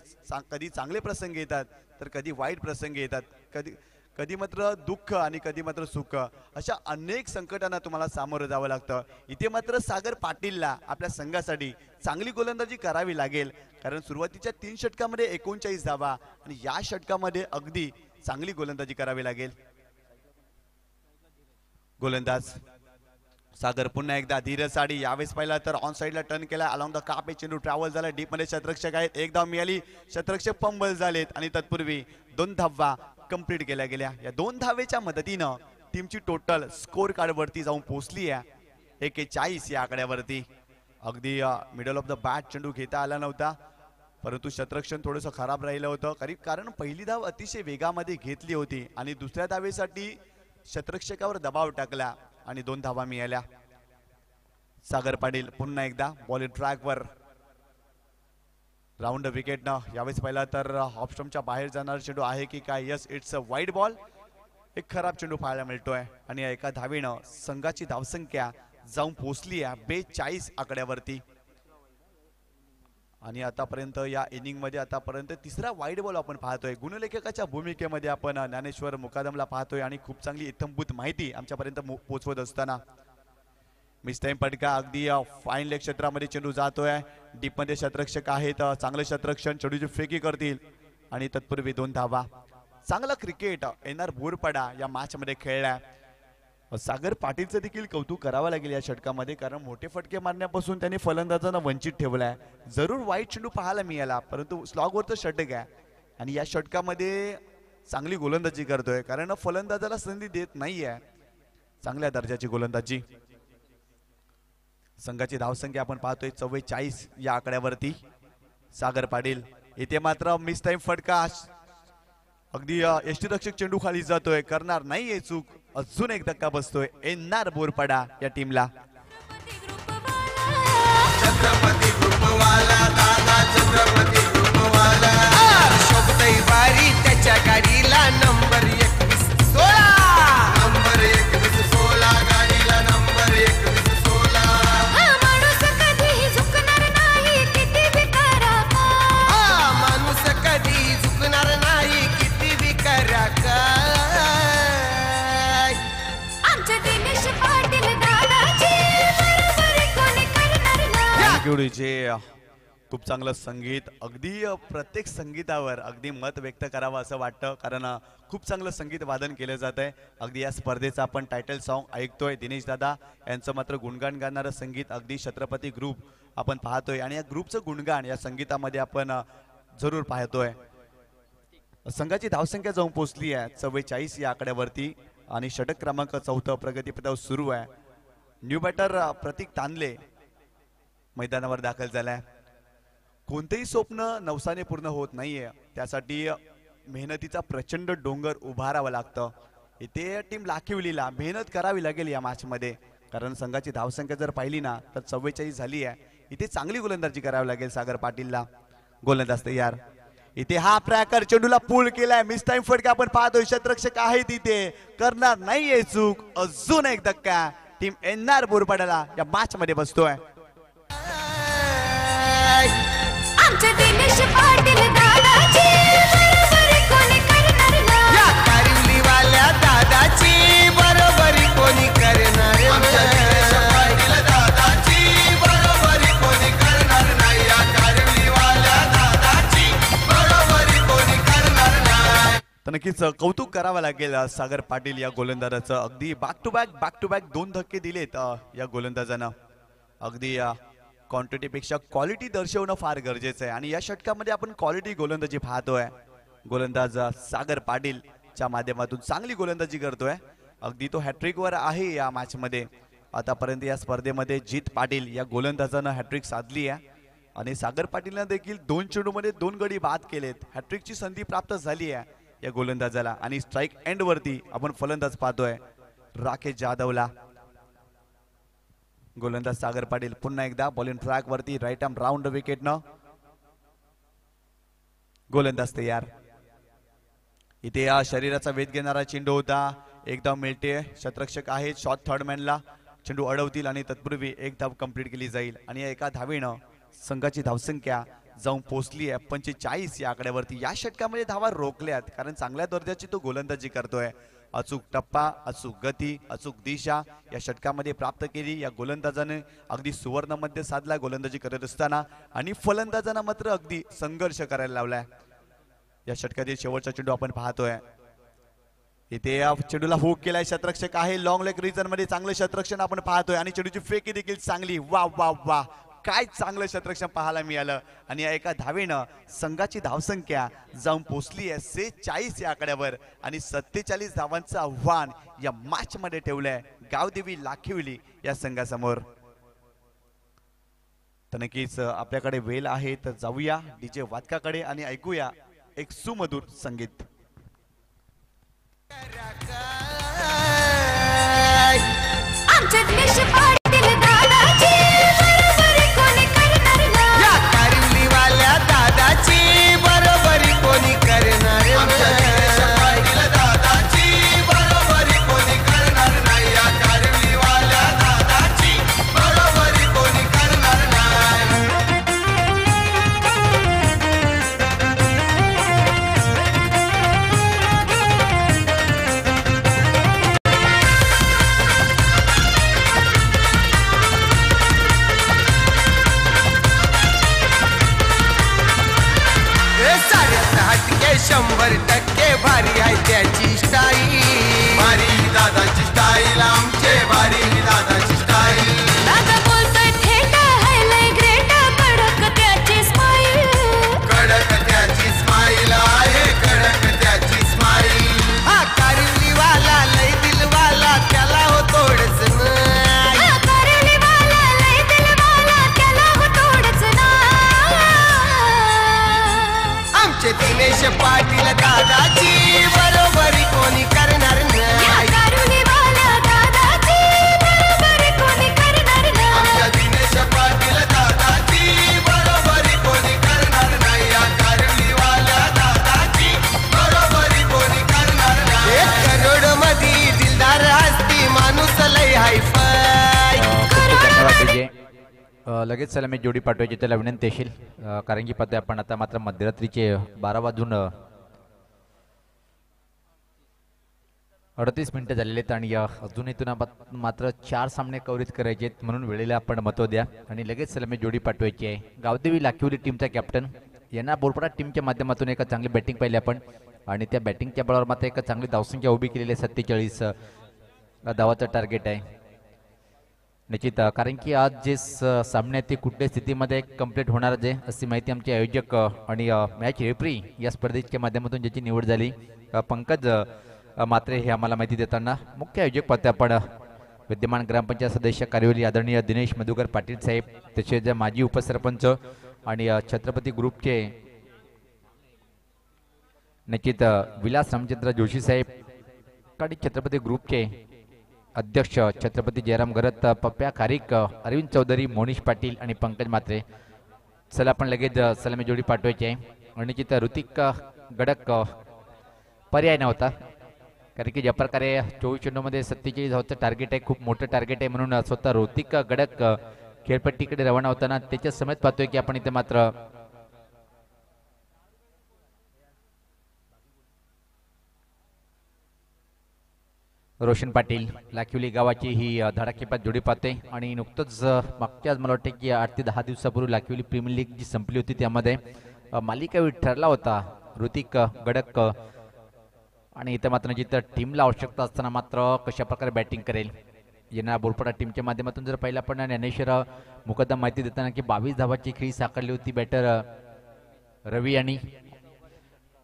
कधी चांगले प्रसंग येतात तर कधी वाईट प्रसंग येतात. कधी कधी मात्र दुःख आणि कधी मात्र सुख अशा अनेक संकटांना तुम्हाला सामोरं जावं लागतं. इथे मात्र सागर पाटीलला आपल्या संघासाठी चांगली गोलंदाजी करावी लागेल. कारण सुरुवातीच्या तीन षटकामध्ये एकोणचाळीस धावा आणि या षटकामध्ये अगदी चांगली गोलंदाजी करावी लागेल. गोलंदाज सागर पुन्हा एकदा धीरज साडी यावेळेस पाहिला तर ऑन साईडला टर्न केला. अलॉंग द कापे चेंडू ट्रॅव्हल झाला. डीपमध्ये शतरक्षक आहेत. एक धाव मिळाली शतरक्षक पंबल झालेत आणि तत्पूर्वी दोन धावा कंप्लीट केल्या गेल्या. या दोन धावेच्या मदतीनं टीमची टोटल स्कोर कार्ड वरती जाऊन पोहोचली आहे. एकेचाळीस या आकड्यावरती. अगदी मिडल ऑफ द बॅट चेंडू घेता आला नव्हता. परंतु शत्रक्षण थोडंसं खराब राहिलं होतं. करीब कारण पहिली धाव अतिशय वेगामध्ये घेतली होती आणि दुसऱ्या धावेसाठी शत्रक्षकावर दबाव टाकला आणि दोन धावा मिळाल्या. सागर पाटील पुन्हा एकदा बॉलिंग ट्रॅकवर राऊंड विकेटनं यावेळेस पाहिला तर ऑप्शनच्या बाहेर जाणार चेंडू आहे की काय? यस इट्स अ वाईट बॉल एक खराब चेंडू पाहायला मिळतोय. आणि एका धावेनं संघाची धावसंख्या जाऊन पोहोचली आहे बेचाळीस आकड्यावरती. आणि आतापर्यंत या इनिंगमध्ये आतापर्यंत तिसरा वाईड बॉल आपण पाहतोय. गुणलेखकाच्या भूमिकेमध्ये आपण ज्ञानेश्वर मुकादमला पाहतोय. आणि खूप चांगली इथंभूत माहिती आमच्यापर्यंत पोहोचवत असताना. मिस्टाईम पटका अगदी फाईन लेग क्षेत्रामध्ये चेंडू जातोय. डीपमध्ये शतरक्षक आहेत. चांगलं शतरक्षण चेंडूची फेकी करतील. आणि तत्पूर्वी दोन धावा. चांगला क्रिकेट येणार बोरपडा या मॅच मध्ये खेळलाय सागर पाटीलचं देखील कौतुक करावं लागेल या षटकामध्ये कारण मोठे फटके मारण्यापासून त्यांनी फलंदाजांना वंचित ठेवलाय. जरूर वाईट चेंडू पाहायला मिळाला परंतु स्लॉगवरचं षटक आहे. आणि या षटकामध्ये चांगली गोलंदाजी करतोय कारण फलंदाजाला संधी देत नाहीये. चांगल्या दर्जाची गोलंदाजी. संघाची धावसंख्या आपण पाहतोय चव्वेचाळीस या आकड्यावरती. सागर पाटील इथे मात्र मिस टाइम फटका. अगदी एष्टी रक्षक चेंडू खाली जातोय. करणार नाहीये चूक. अजून एक धक्का बसतोय. येणार बोरपाडा या टीमला त्याच्या गाडीला नंबर नाही डीजे खूप चांगलं संगीत अगदी प्रत्येक संगीतावर अगदी मत व्यक्त करावं असं वाटतं कारण खूप चांगलं संगीत वादन केलं जात आहे. अगदी या स्पर्धेचं आपण टायटल सॉन्ग ऐकतोय दिनेश दादा यांचं मात्र गुणगान गाणारं संगीत अगदी छत्रपती ग्रुप आपण पाहतोय. आणि या ग्रुपचं गुणगान या संगीतामध्ये आपण जरूर पाहतोय. संघाची धावसंख्या जाऊन पोहोचली आहे चव्वेचाळीस या आकड्यावरती आणि षटक क्रमांक चौथं प्रगतीपथावर सुरू आहे. न्यू बॅटर प्रतीक तांदले मैदानावर दाखल झालाय. कोणतेही स्वप्न नवसाने पूर्ण होत नाहीये. त्यासाठी मेहनतीचा प्रचंड डोंगर उभारावं लागतं. इथे टीम लाखिवलीला मेहनत करावी लागेल या मॅचमध्ये कारण संघाची धावसंख्या जर पाहिली ना तर चव्वेचाळीस झाली आहे. इथे चांगली गोलंदाजी करावी लागेल सागर पाटीलला. गोलंदाज तयार. इथे हा प्रॅकर चेंडूला पूल केलाय. मिस टाइम फटका आपण पाहतोय. शतरक्षक आहे तिथे करणार नाहीये चूक. अजून एक धक्का. टीम एन्नार बोरपाड्याला या मॅच मध्ये बसतोय. नक्कीच कौतुक करावं लागेल सागर पाटील या गोलंदाजाचं. अगदी back to back back to back दोन धक्के दिलेत या गोलंदाजानं. अगदी क्वांटिटीपेक्षा क्वालिटी दर्शवणं फार गरजेचं आहे. आणि या षटकामध्ये आपण क्वालिटी गोलंदाजी पाहतोय. गोलंदाज सागर सागर पाटीलच्या माध्यमातून चांगली गोलंदाजी करतोय. अगदी तो हॅट्रिकवर आहे या मॅचमध्ये आतापर्यंत या स्पर्धेमध्ये जित पाटील या गोलंदाजानं हॅट्रिक साधली आहे. आणि सागर पाटीलनं देखील दोन चेंडूमध्ये दोन गडी बाद केलेत. हॅट्रिकची संधी प्राप्त झाली आहे या गोलंदाजाला. आणि स्ट्राईक एंड वरती आपण फलंदाज पाहतोय. राकेश जाधवला गोलंदाज सागर पाटील पुन्हा एकदा बॉलिंग ट्रॅक वरती राईट आर्म राऊंड विकेटनं गोलंदाज तयार. इथे या शरीराचा वेध घेणारा चेंडू होता. एक धाव मिळते. शतरक्षक आहेत. शॉर्ट थर्ड मॅनला चेंडू अडवतील आणि तत्पूर्वी एक धाव कंप्लीट केली जाईल. आणि या एका धावेनं संघाची धावसंख्या जाऊन पोचली आहे. पंचेचाळीस या आकड्यावरती. या षटकामध्ये धावा रोखल्यात. कारण चांगल्या दर्जाची तो गोलंदाजी करतोय. अचूक टप्पा अचूक गती अचूक दिशा या षटकामध्ये प्राप्त केली. या गोलंदाजाने अगदी सुवर्णमध्ये साधला. गोलंदाजी करत असताना आणि फलंदाजांना मात्र अगदी संघर्ष करायला लावलाय. या षटकातील शेवटचा चेंडू आपण पाहतोय. इथे या चेंडूला हुक केलाय शतरक्षक आहे. लॉंग लेग रिजनमध्ये चांगलं शतरक्षण आपण पाहतोय. आणि चेंडूची फेकी देखील चांगली. वा वा वा. काय चांगलं शतरक्षण पाहायला मिळालं? आणि या एका धावेनं संघाची धावसंख्या जाऊन पोचली आहे. सेचाळीस या आकड्यावर. आणि सत्तेचाळीस धावांचं आव्हान या मॅच मध्ये ठेवलंय. गावदेवी लाखिवली या संघासमोर. तर नक्कीच आपल्याकडे वेल आहे तर जाऊया. डीजे वादकाकडे आणि ऐकूया एक सुमधुर संगीत. भारी लगेच सलामी जोडी पाठवायची त्याला विनंती येशील कारण की पाहतोय आपण आता मात्र मध्यरात्रीचे बारा वाजून अडतीस मिनिटं झालेले आहेत आणि अजून इथून मात्र चार सामने कव्हरेज करायचे आहेत म्हणून वेळेला आपण महत्त्व द्या. आणि लगेच सलामी जोडी पाठवायची आहे. गावदेवी लाखिवली टीमचा कॅप्टन. यांना बोरपडा टीमच्या माध्यमातून एका चांगली बॅटिंग पाहिली आपण. आणि त्या बॅटिंगच्या बळावर मात्र एका चांगली धावसंख्या उभी केलेली आहे सत्तेचाळीस धावाचं टार्गेट आहे. निश्चित. कारण की आज जे सामने आहेत ते कुठल्या स्थितीमध्ये कंप्लीट होणार आहे अशी माहिती आमचे आयोजक आणि मॅच रेफरी या स्पर्धेच्या माध्यमातून ज्याची निवड झाली. पंकज मात्रे हे आम्हाला माहिती देताना मुख्य आयोजक पद आपण विद्यमान ग्रामपंचायत सदस्य कार्यवली आदरणीय दिनेश मधुकर पाटील साहेब तसेच माजी उपसरपंच आणि छत्रपती ग्रुपचे निश्चित विलास रामचंद्र जोशी साहेब आणि छत्रपती ग्रुपचे अध्यक्ष छत्रपती जयराम गरत पप्प्या खारिक अरविंद चौधरी मोनिश पाटील आणि पंकज मात्रे चला आपण लगेच सलामी जोडी पाठवायची आहे. आणि तिथं ऋतिक गडक पर्याय नव्हता. कारण की ज्या प्रकारे चोवीस चेंडूमध्ये सत्तेचाळीस धावचं टार्गेट आहे खूप मोठं टार्गेट आहे म्हणून स्वतः ऋतिक गडक खेळपट्टीकडे रवाना होताना त्याच्या समेत पाहतोय की आपण इथे मात्र रोशन पाटील लाखिवली गावाची ही धडाकेपात जोडी पाहते आणि नुकतंच मागच्याच मला वाटते की आठ ते दहा दिवसापूर्वी लाखिवली प्रीमियर लीग जी संपली होती त्यामध्ये अ, मालिका ठरला होता ऋतिक गडक आणि इथं मात्र जिथं टीमला आवश्यकता असताना मात्र कशा प्रकारे बॅटिंग करेल. येणाऱ्या बोरपडा टीमच्या माध्यमातून जर पहिला आपण ज्ञानेश्वर मुकदम मुकद्दम माहिती देताना की बावीस धावाची खेळी साकारली होती बॅटर रवी आणि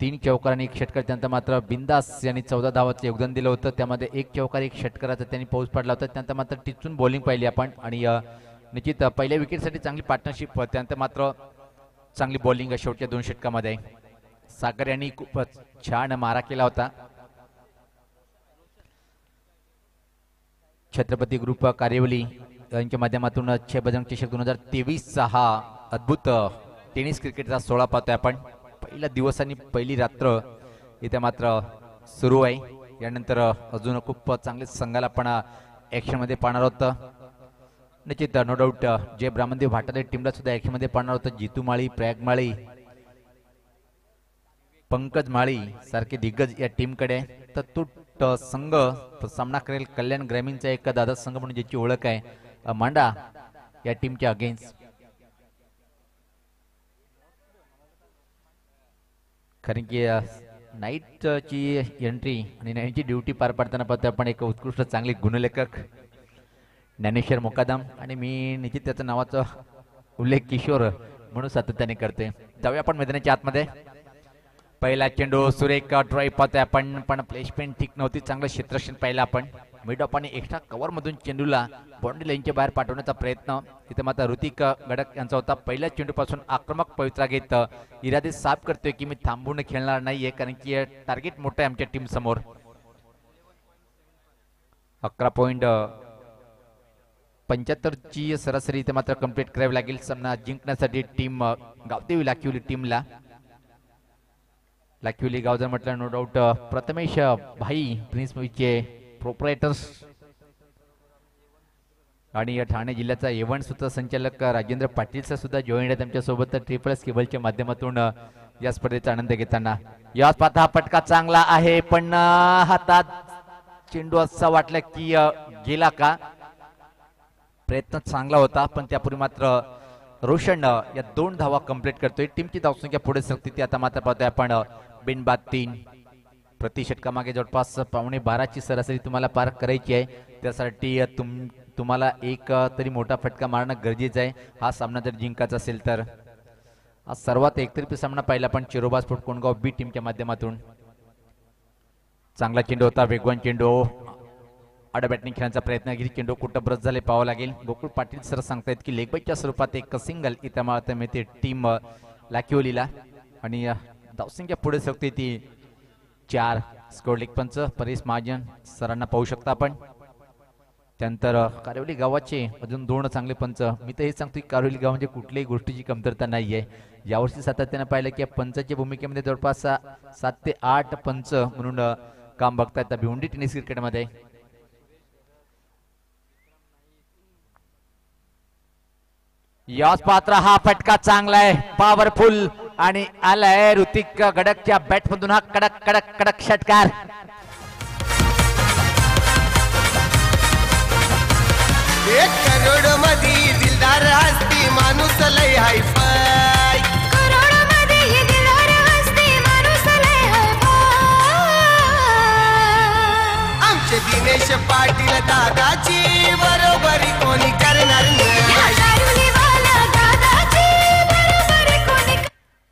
तीन चौकार आणि एक षटकार त्यानंतर मात्र बिंदास यांनी चौदा धावाचं योगदान दिलं होतं. त्यामध्ये एक चौकार एक षटकाराचा त्यांनी पाऊस पडला होता. त्यानंतर मात्र टिचून बॉलिंग पाहिली आपण. आणि निश्चित पहिल्या विकेटसाठी चांगली पार्टनरशिप त्यानंतर मात्र चांगली बॉलिंग शेवटच्या दोन षटकामध्ये. सागर यांनी खूपच छान मारा केला होता. छत्रपती ग्रुप कार्यवली यांच्या माध्यमातून छे बजरंग चषक दोन हजार तेवीसचा हा अद्भुत टेनिस क्रिकेटचा सोहळा पाहतोय आपण. पहिल्या दिवस आणि पहिली रात्र इथे मात्र सुरू आहे. यानंतर अजून खूप चांगले संघाला आपण ॲक्शनमध्ये पाहणार होतं निश्चित नो डाऊट जे ब्राह्मणदेव भाटाले टीमला सुद्धा ॲक्शनमध्ये पाहणार होतं जितू माळी प्रयाग माळी पंकज माळी सारखे दिग्गज या टीमकडे तर तो संघ सामना करेल कल्याण ग्रामीणचा एक दादा संघ म्हणून ज्याची ओळख आहे. मांडा या टीमच्या अगेन्स्ट कारण की नाईटची एंट्री आणि नाईटची ड्युटी पार पाडताना पाहतो आपण एक उत्कृष्ट चांगले गुणलेखक ज्ञानेश्वर मुकादम आणि मी निश्चित त्याचं नावाचा उल्लेख किशोर म्हणून सातत्याने करते जाऊया आपण मैदानाच्या आतमध्ये. पहिला चेंडू सुरेख ड्राईव्ह पाहतोय आपण पण प्लेसमेंट ठीक नव्हती. चांगलं क्षेत्रक्षण पाहिलं आपण. मिड ऑफ आणि एक्स्ट्रा कव्हर मधून चेंडूला बाउंड्री लाईनच्या बाहेर पाठवण्याचा प्रयत्न. इथे मात्र ऋतिक गडक यांचा होता पहिल्या चेंडूपासून आक्रमक पवित्रा घेत. इरादे साफ करतोय की मी थांबून खेळणार नाहीये कारण की टार्गेट मोठं आहे आमच्या टीम समोर. अकरा पॉईंट पंच्याहत्तरची सरासरी इथे मात्र कंप्लीट करावी लागेल. सामना जिंकण्यासाठी टीम गावदेवी लाखिवली टीमला लाखिवली गावजर म्हटलं नो डाऊट प्रथमेश भाई प्रिन्स मूवीचे प्रोपरेटर्स आणि या ठाणे जिल्ह्याचा एव्हन सुद्धा संचालक राजेंद्र पाटीलचा सुद्धा जॉईन आहे त्यांच्यासोबत. ट्रिपल केबलच्या माध्यमातून या स्पर्धेचा आनंद घेताना. या पाहता हा फटका चांगला आहे पण हातात चेंडू असा वाटलं की गेला का? प्रयत्न चांगला होता पण त्यापूर्वी मात्र रोशन या दोन धावा कंप्लीट करतोय. टीमची धावसंख्या पुढे सरकते ती आता मात्र पाहतोय आपण बिनबाद तीन. प्रति षटकामागे जवळपास पावणे बाराची सरासरी तुम्हाला पार करायची आहे. त्यासाठी तुम तुम्हाला एक तरी मोठा फटका मारणं गरजेचं आहे. हा सामना जर जिंकायचा असेल तर. हा सर्वात एकतर्फी सामना पाहिला पण चिरोबा फुट कोणगाव बी टीमच्या माध्यमातून. चांगला चेंडू होता वेगवान चेंडू. आडा बॅटिंग खेळण्याचा प्रयत्न केली चेंडू कुठं ब्रस झाले पाहावं लागेल. गोकुळ पाटील सर सांगतायत की लेगबाईच्या स्वरूपात एक सिंगल इथं मिळते टीम लाखिवलीला. आणि अ, धावसंख्या पुढे सरकते ती चार स्कोर लेग पंच परेश महाजन सरांना पाहू शकता आपण. त्यानंतर कारवली कारिवली गावाचे अजून दोन चांगले पंच. मी तर हे सांगतो की कारिवली गाव म्हणजे कुठल्याही गोष्टीची कमतरता नाही आहे यावर्षी सातत्यानं पाहिलं की या पंचाच्या भूमिकेमध्ये जवळपास सात ते आठ पंच म्हणून काम बघता येतं भिवंडी टेनिस क्रिकेटमध्ये. याच पात्र हा फटका चांगला आहे पॉवरफुल आणि आलाय ऋतिक गडकच्या बॅट मधून. हा कडक कडक कडक षटकार. एक करोड मधी दिलदार हस्ती माणूस लय हाय फाय. करोडोमध्ये दिलदार हस्ती माणूस लय हयफाय. आमचे दिनेश पाटील दादाची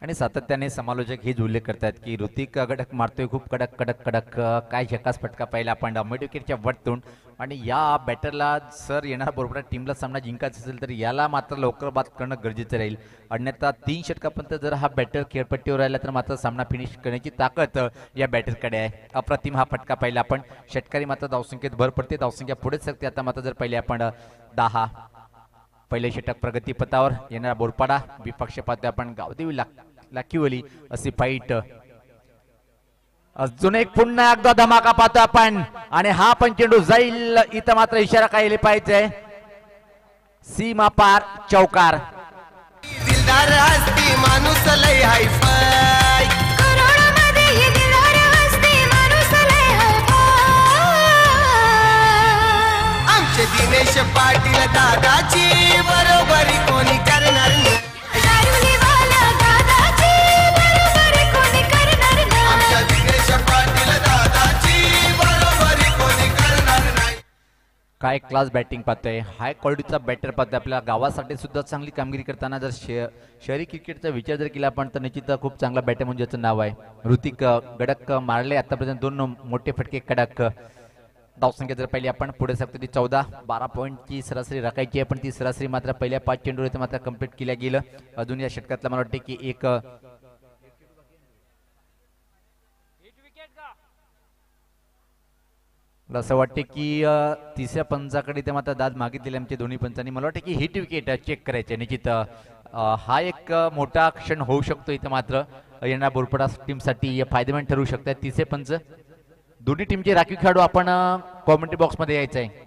आणि सातत्याने समालोचक हेच उल्लेख करतात की ऋतिक कडक मारतोय खूप कडक कडक कडक काय झकास फटका पाहिला आपण. मिड विकेटच्या वरतून. आणि या बॅटरला सर येणार बरोबर टीमला सामना जिंकायचा असेल तर याला मात्र लवकर बाद करणं गरजेचं राहील. अन्यथा तीन षटकापर्यंत जर हा बॅटर खेळपट्टीवर राहिला तर मात्र सामना फिनिश करण्याची ताकद या बॅटरकडे आहे. अप्रतिम हा फटका पाहिला आपण. षटकारी मात्र धावसंख्येत भर पडते. धावसंख्या पुढेच सरते आता मात्र जर पहिले आपण दहा. पहिले षटक प्रगतीपथावर येणारा बोरपाडा. विपक्ष पाहतोय आपण. गावदेवी लागतात लाखीवली अशी फाईट. अजून एक पुन्हा एकदा धमाका पाहतो आपण. आणि हा पण चेंडू जाईल. इथं मात्र इशारा काय पाहिजे. सीमा पार चौकार. दिलदार हस्ती माणूस लय हाय फाय. करोडोमध्ये दिलदार हस्ती माणूस लय हयफाय. आमचे दिनेश पाटील दादाची बरोबरी काय क्लास बॅटिंग पाहतोय? हाय क्वालिटीचा बॅटर पाहतोय. आपल्या गावासाठी सुद्धा चांगली कामगिरी करताना जर शे शहरी क्रिकेटचा विचार जर केला आपण तर निश्चित खूप चांगला बॅटर म्हणजे याचं नाव आहे. ऋतिक गडक मारले. आतापर्यंत दोन मोठे फटके कडक. धावसंख्या जर पहिली आपण पुढे सांगतो ती चौदा. बारा पॉईंटची सरासरी राखायची आहे पण ती सरासरी मात्र पहिल्या पाच चेंडूवर मात्र कंप्लीट केल्या गेलं. अजून या षटकातला मला वाटते की एक मला असं वाटते की तिसऱ्या पंचाकडे ते मात्र दाद मागितलेले आमचे दोन्ही पंचांनी मला वाटतं की हिट विकेट चेक करायचे निश्चित हा एक मोठा क्षण होऊ शकतो इथं मात्र. येणाऱ्या बोरपडा टीमसाठी फायदेमंद ठरू शकतात तिसरे पंच. दोन्ही टीमचे राखीव खेळाडू आपण कॉमेंट्री बॉक्समध्ये यायचं आहे.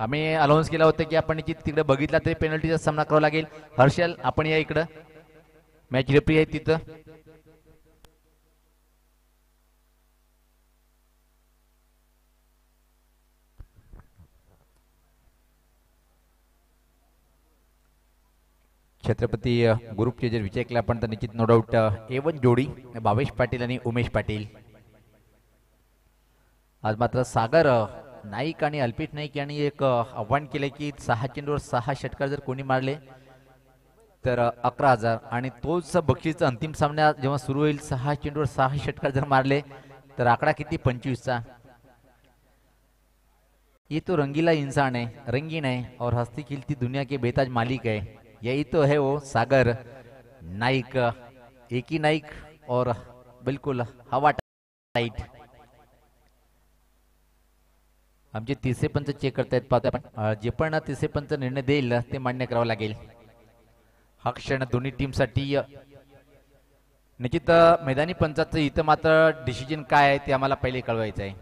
आम्ही अनाऊन्स केलं होतं की आपण तिकडे बघितला तरी पेनल्टीचा सामना करावा लागेल. हर्षल आपण या इकडं. मॅच रेफरी आहे तिथं. छत्रपती ग्रुपचे जर विचार केला आपण तर निश्चित नो डाऊट ए वन जोडी भावेश पाटील आणि उमेश पाटील. आज मात्र सागर नाईक आणि अल्पेश नाईक यांनी एक आव्हान केलं की सहा चेंडूवर सहा षटकार जर कोणी मारले तर अकरा हजार. आणि तोच बक्षीसचा अंतिम सामना जेव्हा सुरू होईल सहा चेंडूवर सहा षटकार जर मारले तर आकडा किती? पंचवीसचा. ये तो रंगीला इंसान है रंगीन है और हस्ती खिलती दुनिया के बेताज मालिक है यही तो है वो सागर नाइक एक ही नाइक और बिल्कुल हवा टाइट। आमचे तिसरे पंच चेक करतायत पाहतो आपण. जे पण तिसरे पंच निर्णय देईल ते मान्य करावं लागेल. हा क्षण दोन्ही टीमसाठी निश्चित मैदानी पंचाचं इथं मात्र डिसिजन काय आहे ते आम्हाला पहिले कळवायचं आहे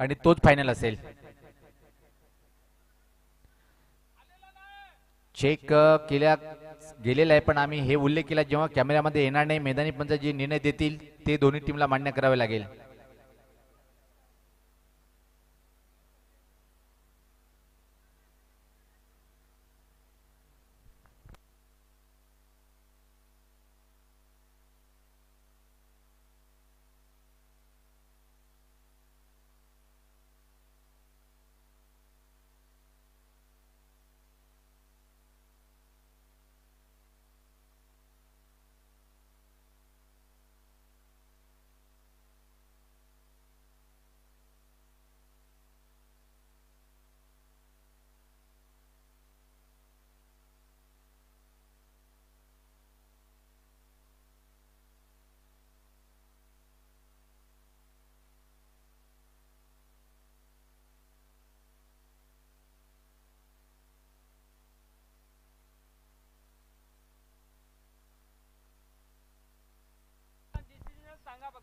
आणि तोच फायनल असेल. चेक केल्या गेलेला आहे पण आम्ही हे उल्लेख केला जेव्हा कॅमेऱ्यामध्ये येणार नाही मैदानी पंच जे निर्णय देतील ते दोन्ही टीमला मान्य करावे लागेल.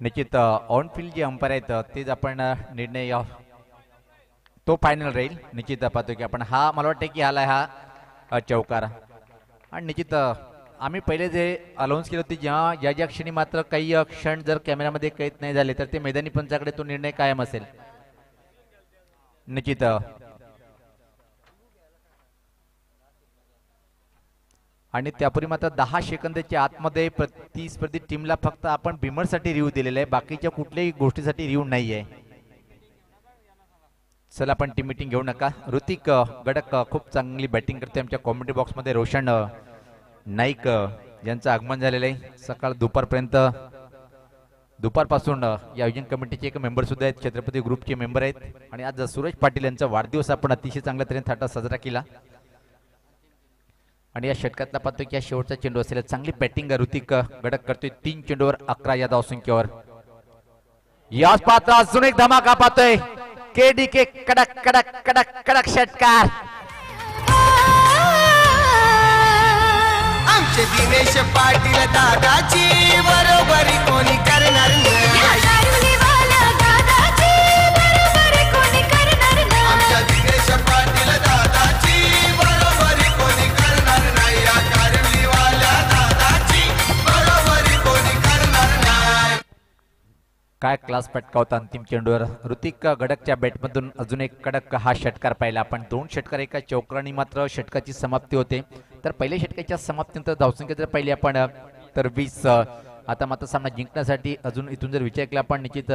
निश्चित ऑन फील्ड जे अंपायर आहेत तेच आपण निर्णय तो फायनल राहील. निश्चित पाहतो की आपण हा मला वाटतं की आला हा चौकार. आणि निश्चित आम्ही पहिले जे अलाउन्स केले होते जेव्हा ज्या ज्या क्षणी मात्र काही क्षण जर कॅमेऱ्यामध्ये कैद नाही झाले तर ते मैदानी पंचाकडे तो निर्णय कायम असेल. निश्चित आणि त्यापूर्वी मात्र दहा सेकंदाच्या आतमध्ये प्रतिस्पर्धी टीमला फक्त आपण बिमरसाठी रिव्ह दिलेला आहे. बाकीच्या कुठल्याही गोष्टीसाठी रिव्ह्यू नाही आहे चला आपण टीम मिटिंग घेऊ नका. ऋतिक गडक खूप चांगली बॅटिंग करते आमच्या कॉमेडी बॉक्समध्ये रोशन नाईक यांचं आगमन झालेलं आहे. सकाळ दुपारपर्यंत. दुपारपासून या आयोजन कमिटीचे एक मेंबर सुद्धा आहेत. छत्रपती ग्रुपचे मेंबर आहेत. आणि आज सुरेश पाटील यांचा वाढदिवस आपण अतिशय चांगल्या तऱ्हेने थाटा साजरा केला. आणि या षटकातला पाहतो की या शेवटचा चेंडू असेल चांगली बॅटिंग ऋतिक गडक करतोय. तीन चेंडूवर अकरा या धावसंख्येवर. याच पात्र अजून एक धमाका पाहतोय. के डी के कडक कडक कडक कडक षटकार. आमचे दिनेश पाटील दादाची बरोबरी कोणी करणार नाही. काय क्लास पटकावता अंतिम चेंडूवर? ऋतिक गडकच्या बॅटमधून अजून एक कडक हा षटकार पाहिला. आपण दोन षटकार एका चौकरांनी मात्र षटकाची समाप्ती होते. तर पहिल्या षटकाच्या समाप्तीनंतर धावसंख्या जर पाहिली आपण तर वीस आता मात्र सामना जिंकण्यासाठी अजून इथून जर विचार केला आपण निश्चित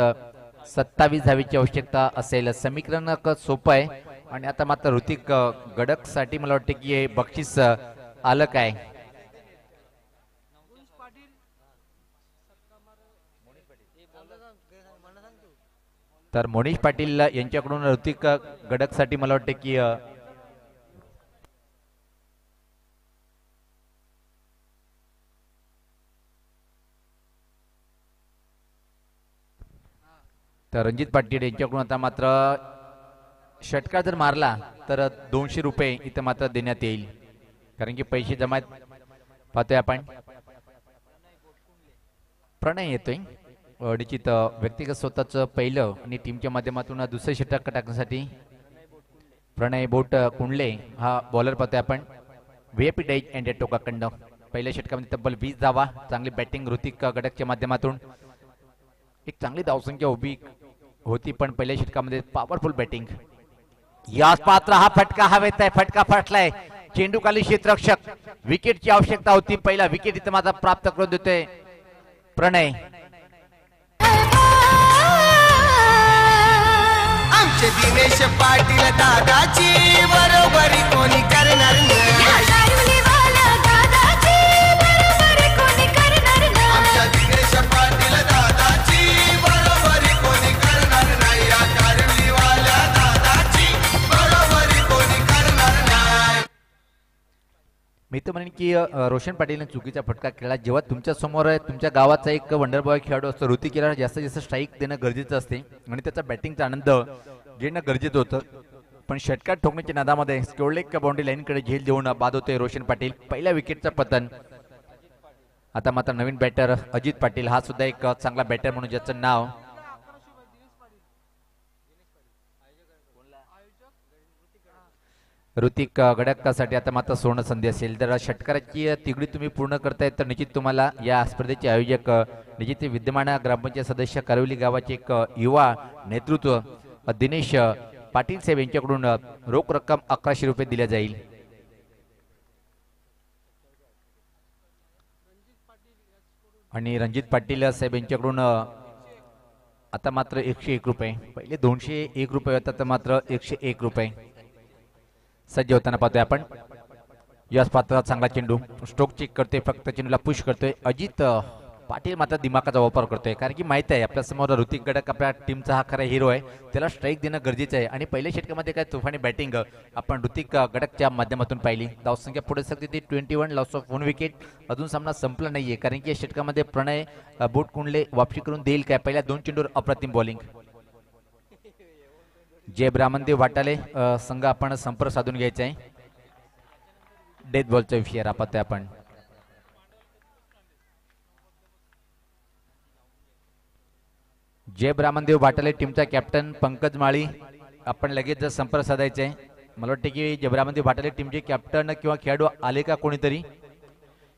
सत्तावीस धावीची आवश्यकता असेल. समीकरण सोपं आहे. आणि आता मात्र ऋतिक गडकसाठी मला वाटतं की हे बक्षीस आलं काय? तर मोनीश पाटील यांच्याकडून ऋतिक गडकसाठी मला वाटतं की तर रणजित पाटील यांच्याकडून आता मात्र षटकार जर मारला तर दोनशे रुपये इथं मात्र देण्यात येईल. कारण की पैसे जमा पाहतोय आपण. प्रणय येतोय. निश्चित व्यक्तिगत स्वतःचं पहिलं आणि टीमच्या माध्यमातून दुसरं षटक टाकण्यासाठी प्रणय बोट कुंडले हा बॉलर पाहतोय आपण. व्ही पी डाईज अँड टोकाखंड पहिल्या षटकामध्ये तब्बल वीस धावा चांगली बॅटिंग ऋतिक गडकच्या माध्यमातून. एक चांगली धावसंख्या उभी होती पण पहिल्या षटकामध्ये पॉवरफुल बॅटिंग याच पात्र हा फटका हवेत आहे फटका फटलाय. चेंडू खाली क्षेत्ररक्षक विकेटची आवश्यकता होती. पहिला विकेट इथं माझा प्राप्त करून देतोय प्रणय. आमचे दिनेश पाटील दादाची बरोबरी कोणी करणार या नाही दारुलीवाला दादाची बरोबर कोणी करणार आमच्या नाही दिनेश पाटील दादाची बरोबरी कोणी करणार नाही? या कारलीवाल्या दादाची बरोबरी कोणी करणार नाही? मी तर म्हणेन की रोशन पाटीलने चुकीचा फटका खेळला जेव्हा तुमच्यासमोर आहे तुमच्या गावाचा एक वंडर बॉय खेळाडू असतो ऋतिक केला जास्तीत जास्त स्ट्राईक देणं गरजेचं असते. आणि त्याचा बॅटिंगचा आनंद घेणं गरजेचं होतं. पण षटकार ठोकण्याच्या नादामध्ये स्कोरलेक बाउंड्री लाईनकडे झेल देऊन बाद होते रोशन पाटील. पहिल्या विकेटचं पतन. आता मात्र नवीन बॅटर अजित पाटील. हा सुद्धा एक चांगला बॅटर म्हणून ज्याचं नाव ऋतिक गडक्कासाठी आता मात्र सोनं संधी असेल. तर षटकाराची तिगडी तुम्ही पूर्ण करताय तर निश्चित तुम्हाला या स्पर्धेचे आयोजक निश्चित ते विद्यमान ग्रामपंचायत सदस्य करवली गावाचे एक युवा नेतृत्व दिनेश पाटील साहेब यांच्याकडून रोख रक्कम अकराशे रुपये दिल्या जाईल. आणि रणजित पाटील साहेब यांच्याकडून आता मात्र एकशे एक रुपये. पहिले दोनशे एक रुपये होता तर मात्र एकशे एक रुपये. सज्ज होताना पाहतोय आपण. याच पात्रात चांगला चेंडू. स्ट्रोक चेक करतोय फक्त चेंडूला पुश करतोय. अजित पाटील मात्र दिमागाचा वापर करतोय. कारण की माहिती आहे आपल्यासमोर ऋतिक गडक आपल्या टीमचा हा खरा हिरो आहे. त्याला स्ट्राईक देणं गरजेचं आहे. आणि पहिल्या षटकामध्ये काय तुफानी बॅटिंग आपण ऋतिक गडकच्या माध्यमातून पाहिली. धावसंख्या पुढे सकते ती twenty one loss of one wicket अजून सामना संपला नाहीये. कारण की या षटकामध्ये प्रणय बोट कुंडले वापसी करून देईल काय? पहिल्या दोन चेंडूवर अप्रतिम बॉलिंग जय ब्राह्मणदेव वाटाले संघ आपण संपर्क साधून घ्यायचा आहे. डेथ बॉलचा विषय राहतोय आपण. जय ब्राह्मणदेव भाटाले टीमचा कॅप्टन पंकज माळी. आपण लगेच जर संपर्क साधायचा आहे मला वाटतं की जय ब्राह्मणदेव भाटाले टीमचे कॅप्टन किंवा खेळाडू आले का कोणीतरी?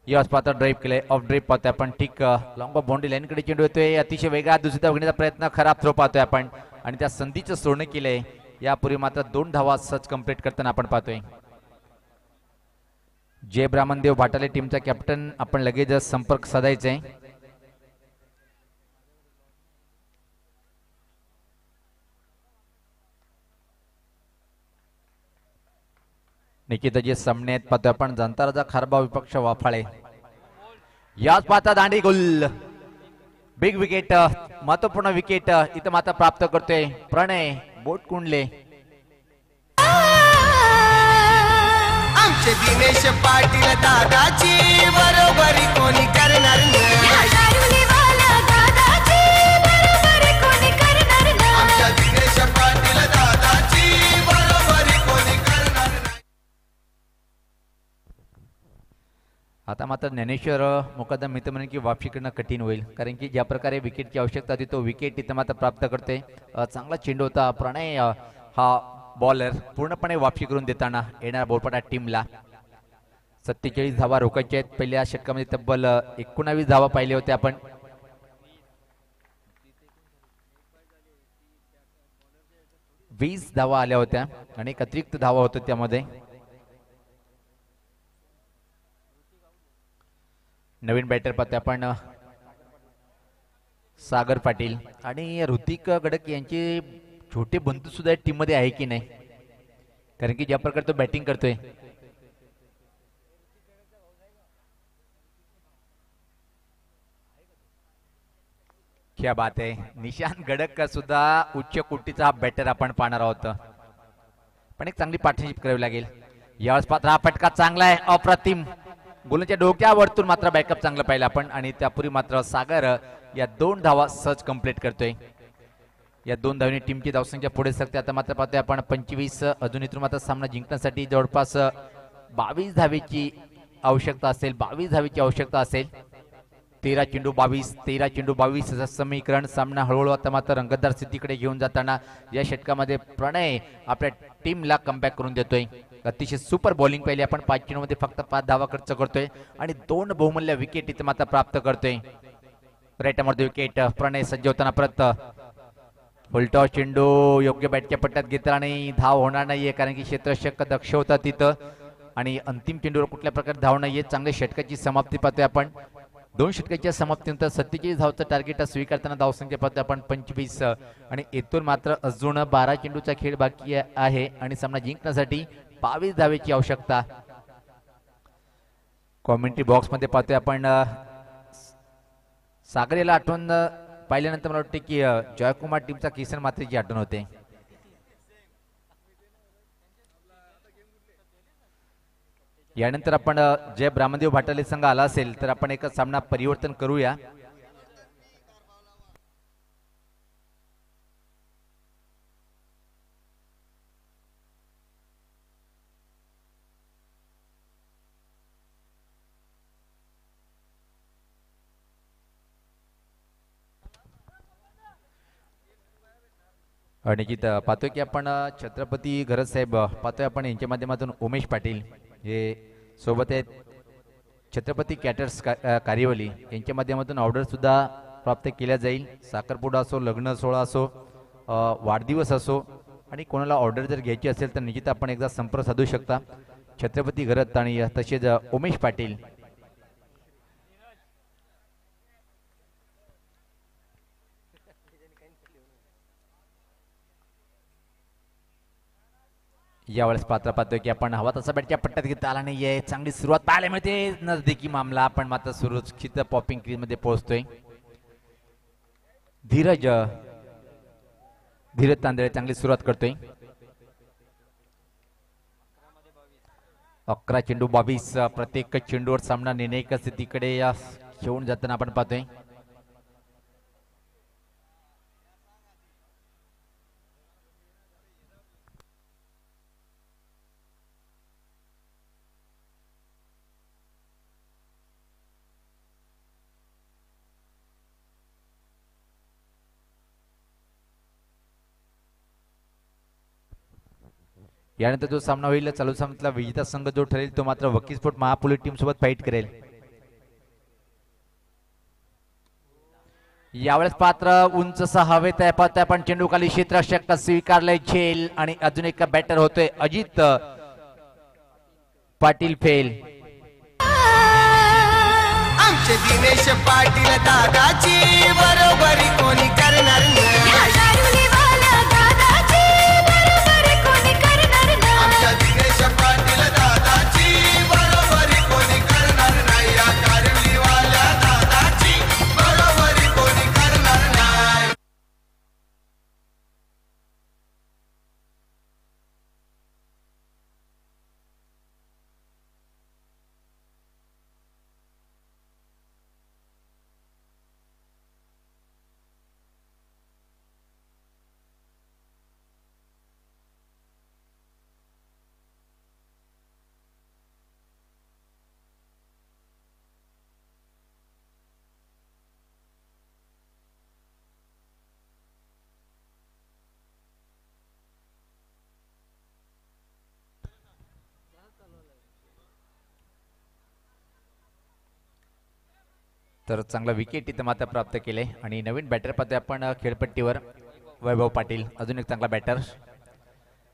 याच पाहता ड्राईव्ह केलंय ऑफ ड्राईव्ह पाहतोय आपण ठीक लॉंग ऑफ बाउंड्री लाईनकडे चेंडू येतोय. अतिशय वेगळा दुसरी धाव घेण्याचा प्रयत्न खराब थ्रो पाहतोय आपण. आणि त्या संधीचं सोडणं केलंय. यापूर्वी मात्र दोन धावा सच कंप्लीट करताना आपण पाहतोय. जय ब्राह्मणदेव भाटाले टीमचा कॅप्टन आपण लगेच संपर्क साधायचा आहे निश्चितच सामने आहेत पाहतोय आपण जनताराचा खारबा विपक्ष वाफाळे. याच पाहता दांडी गुल बिग विकेट महत्त्वपूर्ण विकेट इथं मात्र प्राप्त करतोय प्रणय बोट कुंडले आमचे दिनेश पाटील दादाची बरोबरी कोणी करणार नाही. आता मात्र ज्ञानेश्वर मुकदम मित्र म्हणून की वापसी करणं कठीण होईल. कारण की ज्या प्रकारे विकेटची आवश्यकता होती तो विकेट तिथं मात्र प्राप्त करते. चांगला चेंडू होता. प्रणय हा बॉलर पूर्णपणे वापसी करून देताना येणाऱ्या बोरपाटा टीमला. सत्तेचाळीस धावा रोखायच्या आहेत. पहिल्या षटकामध्ये तब्बल एकोणावीस धावा पाहिले होते आपण. वीस धावा आल्या होत्या. आणि एक अतिरिक्त धावा होत्या त्यामध्ये. नवीन बॅटर पाहतोय आपण सागर पाटील. आणि ऋतिक गडक यांचे छोटे बंधू सुद्धा टीममध्ये आहे की नाही? कारण की ज्या प्रकारे तो बॅटिंग करतोय. क्या बात आहे. निशांत गडक सुद्धा उच्च कोटीचा हा बॅटर आपण पाहणार आहोत. पण एक चांगली पार्टनरशिप करावी लागेल. यावेळेस पात्र हा फटका चांगला आहे अप्रतिम. गोलंच्या डोक्यावरतून मात्र बॅकअप चांगलं पाहिलं आपण. आणि त्यापूर्वी मात्र सागर या दोन धावा सहज कंप्लीट करतोय. या दोन धावने टीमची धावसंख्या पुढे सरते. आता मात्र पाहतोय आपण पंचवीस अजून इथून मात्र सामना जिंकण्यासाठी जवळपास बावीस धावेची आवश्यकता असेल बावीस धावेची आवश्यकता असेल. तेरा चेंडू बावीस तेरा चेंडू बावीस असं समीकरण. सामना हळूहळू आता मात्र रंगतदार स्थितीकडे घेऊन जाताना या षटकामध्ये प्रणय आपल्या टीमला कमबॅक करून देतोय. अतिशय सुपर बॉलिंग पाहिली आपण पाच चेंडूमध्ये फक्त पाच धावा खर्च करतोय. आणि दोन बहुमूल्य विकेट इथे मात्र प्राप्त करतोय. राईटामध्ये विकेट प्रणय सज्ज होताना परत उलटा चेंडू योग्य बॅटच्या पट्ट्यात घेतला आणि धाव होणार नाहीये कारण की क्षेत्रशक दक्ष होता तिथं. आणि अंतिम चेंडूवर कुठल्या प्रकारे धाव नाहीये चांगल्या षटकाची समाप्ती पाहतोय आपण. दोन षटकाच्या समाप्तीनंतर सत्तेचाळीस धावचं टार्गेट स्वीकारताना धावसंख्या पाहतोय आपण पंचवीस. आणि येथून मात्र अजून बारा चेंडूचा खेळ बाकी आहे आणि सामना जिंकण्यासाठी बावीस धावेची आवश्यकता. कॉमेंट्री बॉक्समध्ये पाहतोय आपण सागरेला आठवण पाहिल्यानंतर मला वाटते की अ, जयकुमार टीमचा किसन मात्रेची आठवण होते. यानंतर आपण जय ब्राह्मदेव भाटाले संघ आला असेल तर आपण एक सामना परिवर्तन करूया. निश्चित पाहतोय की आपण छत्रपती घरत साहेब पाहतोय आपण यांच्या माध्यमातून उमेश पाटील हे सोबत आहेत. छत्रपती कॅटर्स का कारिवली यांच्या माध्यमातून ऑर्डर सुद्धा प्राप्त केल्या जाईल. साखरपुडा असो लग्न सोहळा असो वाढदिवस असो आणि कोणाला ऑर्डर जर घ्यायची असेल तर निश्चित आपण एकदा संपर्क साधू शकता. छत्रपती घरत आणि तसेच उमेश पाटील यावेळेस पात्र पाहतोय की आपण हवा तसा बॅटच्या पट्ट्यात घेता आला नाहीये. चांगली सुरुवात पाहायला मिळते. नजदीकी मामला आपण मात्र सुरक्षित पॉपिंग क्रीजमध्ये पोहोचतोय. धीरज धीरज तांदळे चांगली सुरुवात करतोय. अकरा चेंडू बावीस प्रत्येक चेंडूवर सामना निर्णायक स्थितीकडे घेऊन जाताना आपण पाहतोय. यानंतर जो सामना होईल चालू सामन्यातला विजेता संघ जो ठरेल तो मात्र वकीस्फोट महापोलीस टीम सोबत फाईट करेल. यावेळेस पात्र उंच हवेत आहे पाहतोय पण चेंडू खाली क्षेत्रक्षक स्वीकारले झेल आणि अजून एक बॅटर होतोय अजित. पाटील फेल. आमचे दिनेश पाटील दादाची बरोबरी कोणी तर चांगला विकेट इथं मात्र प्राप्त केले. आणि नवीन बॅटर पाहतोय आपण खेळपट्टीवर वैभव पाटील अजून एक चांगला बॅटर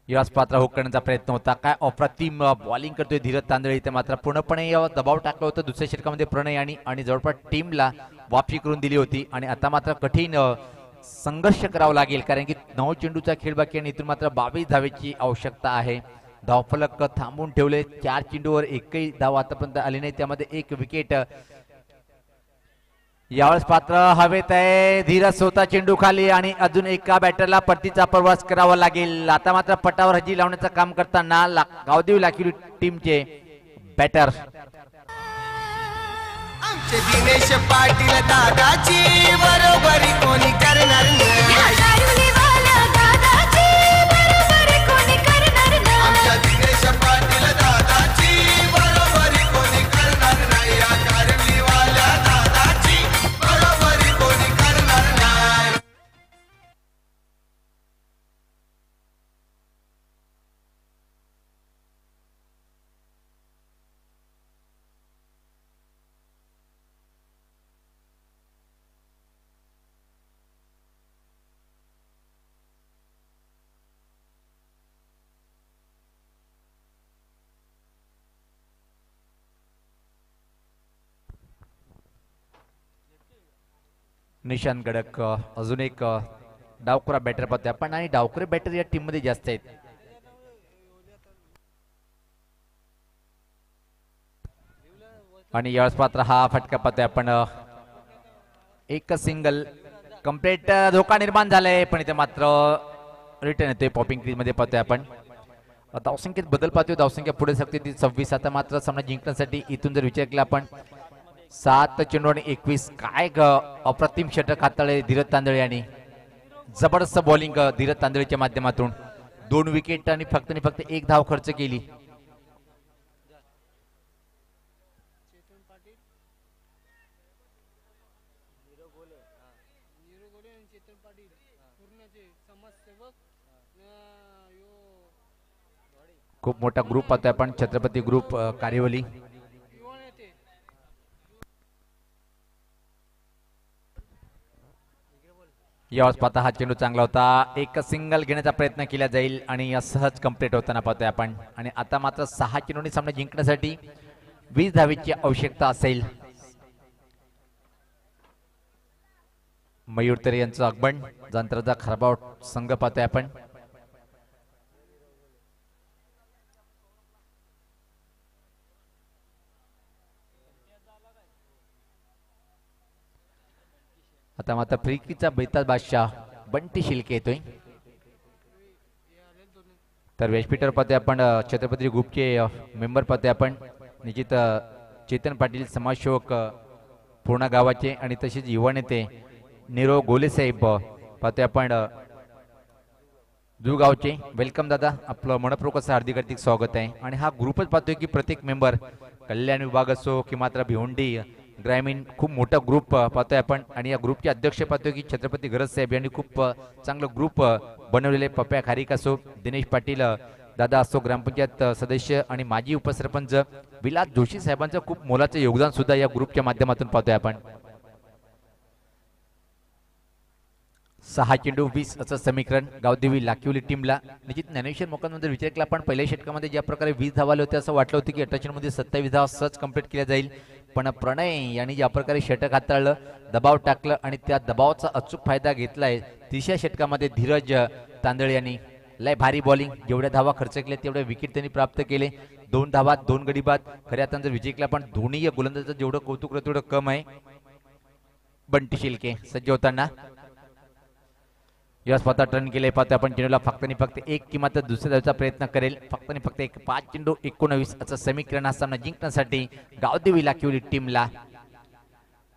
युवराज पात्रा हुक करण्याचा प्रयत्न होता. काय अप्रतिम बॉलिंग करतोय धीरज तांदळे इथे मात्र. पूर्णपणे दबाव टाकलं होतं दुसऱ्या षटकामध्ये प्रणय आणि आणि जवळपास टीमला वापसी करून दिली होती. आणि आता मात्र कठीण संघर्ष करावा लागेल कारण की नऊ चेंडूचा खेळ बाकी आणि इथून मात्र बावीस धावेची आवश्यकता आहे. धावफलक थांबून ठेवले. चार चेंडूवर एकही धाव आतापर्यंत आली नाही. त्यामध्ये एक विकेट यावेळेस पात्र हवेत आहे. धीरज स्वतः चेंडू खाली आणि अजून एका बॅटरला परतीचा प्रवास करावा लागेल. आता मात्र पटावर हजी लावण्याचं काम करताना ला- गावदेवी लाखिवली टीमचे बॅटर. आमचे दिनेश पाटील दादाची बरोबरी कोणी करणार निशांत गडक अजून एक डावकुरा बॅटर पाहतोय आपण आणि डावकुरे बॅटर या टीममध्ये जास्त आहेत. आणि यावेळेस पात्र हा फटका पाहतोय आपण एक सिंगल कंप्लीट धोका निर्माण झालाय. पण इथे मात्र रिटर्न येतोय पॉपिंग क्रीजमध्ये पाहतोय आपण. धावसंख्येत बदल पाहतोय. धावसंख्या पुढे सकते ती सव्वीस. आता मात्र सामना जिंकण्यासाठी इथून जर विचार केला आपण सात चेंडू आणि एकवीस. काय ग? अप्रतिम षटक हाताळले धीरज तांदळे यांनी. जबरदस्त बॉलिंग धीरज तांदळेच्या माध्यमातून. दोन विकेट आणि फक्त आणि फक्त एक धाव खर्च केली. खूप मोठा ग्रुप पाहतोय आपण छत्रपती ग्रुप कार्यवली यावेळेस पाहता हा चेंडू चांगला होता. एक सिंगल घेण्याचा प्रयत्न केला जाईल आणि या सहज कंप्लीट होताना पाहतोय आपण. आणि आता मात्र सहा चेंडूंनी सामना जिंकण्यासाठी वीस धावीची आवश्यकता असेल. मयूर तरे यांचं आगमन जंत्राचा खरबाव संघ पाहतोय आपण. आता मात्र फ्रिकीचा बैताज बादशाह बंटी शिल्के येतोय. तर व्यासपीठावर पाहतोय आपण छत्रपती ग्रुपचे मेंबर पाहतोय आपण निश्चित चेतन पाटील समाजसेवक अ, पूर्णा गावाचे आणि तसेच युवा नेते निरो गोले साहेब आपण दुगावचे जुगावचे वेलकम दादा आपलं मनपूर्वक हार्दिक हार्दिक स्वागत आहे. आणि हा ग्रुपच पाहतोय की प्रत्येक मेंबर कल्याण विभाग असो की मात्र भिवंडी ग्रामीण खूप मोठा ग्रुप पाहतोय आपण. आणि या ग्रुपचे अध्यक्ष पाहतोय की छत्रपती गरज साहेब यांनी खूप चांगलं ग्रुप बनवलेले पप्या खारीक असो दिनेश पाटील दादा असो ग्रामपंचायत सदस्य आणि माजी उपसरपंच विलास जोशी साहेबांचं खूप मोलाचं योगदान सुद्धा या ग्रुपच्या माध्यमातून पाहतोय आपण. सहा चेंडू वीस असं समीकरण गावदेवी लाकिवली टीमला निश्चित ज्ञानेश्वर मोकांमध्ये विचार केला पण पहिल्या षटकामध्ये ज्या प्रकारे वीस धावाले होते असं वाटलं होतं की अठरा मध्ये सत्तावीस धावा सहज कंप्लीट केल्या जाईल. पण प्रणय यांनी ज्या प्रकारे षटक हाताळलं दबाव टाकलं आणि त्या दबावाचा अचूक फायदा घेतलाय तिसऱ्या षटकामध्ये धीरज तांदळे यांनी लय भारी बॉलिंग जेवढ्या धावा खर्च केल्या तेवढ्या विकेट त्यांनी प्राप्त केले. दोन धावात दोन गडी बाद. खऱ्या अर्थानं विजय केला पण धोनी या गोलंदाजाचं जेवढं कौतुक तेवढं कम आहे. बंटी शिल्के सज्ज होताना. या स्वतः टर्न केले पाहतो आपण चेंडूला फक्त आणि फक्त एक किंवा तर दुसऱ्या धावचा प्रयत्न करेल. फक्त आणि फक्त एक पाच चेंडू एकोणवीस असं समीकरण सामना जिंकण्यासाठी गावदेवी लाखिवली टीमला.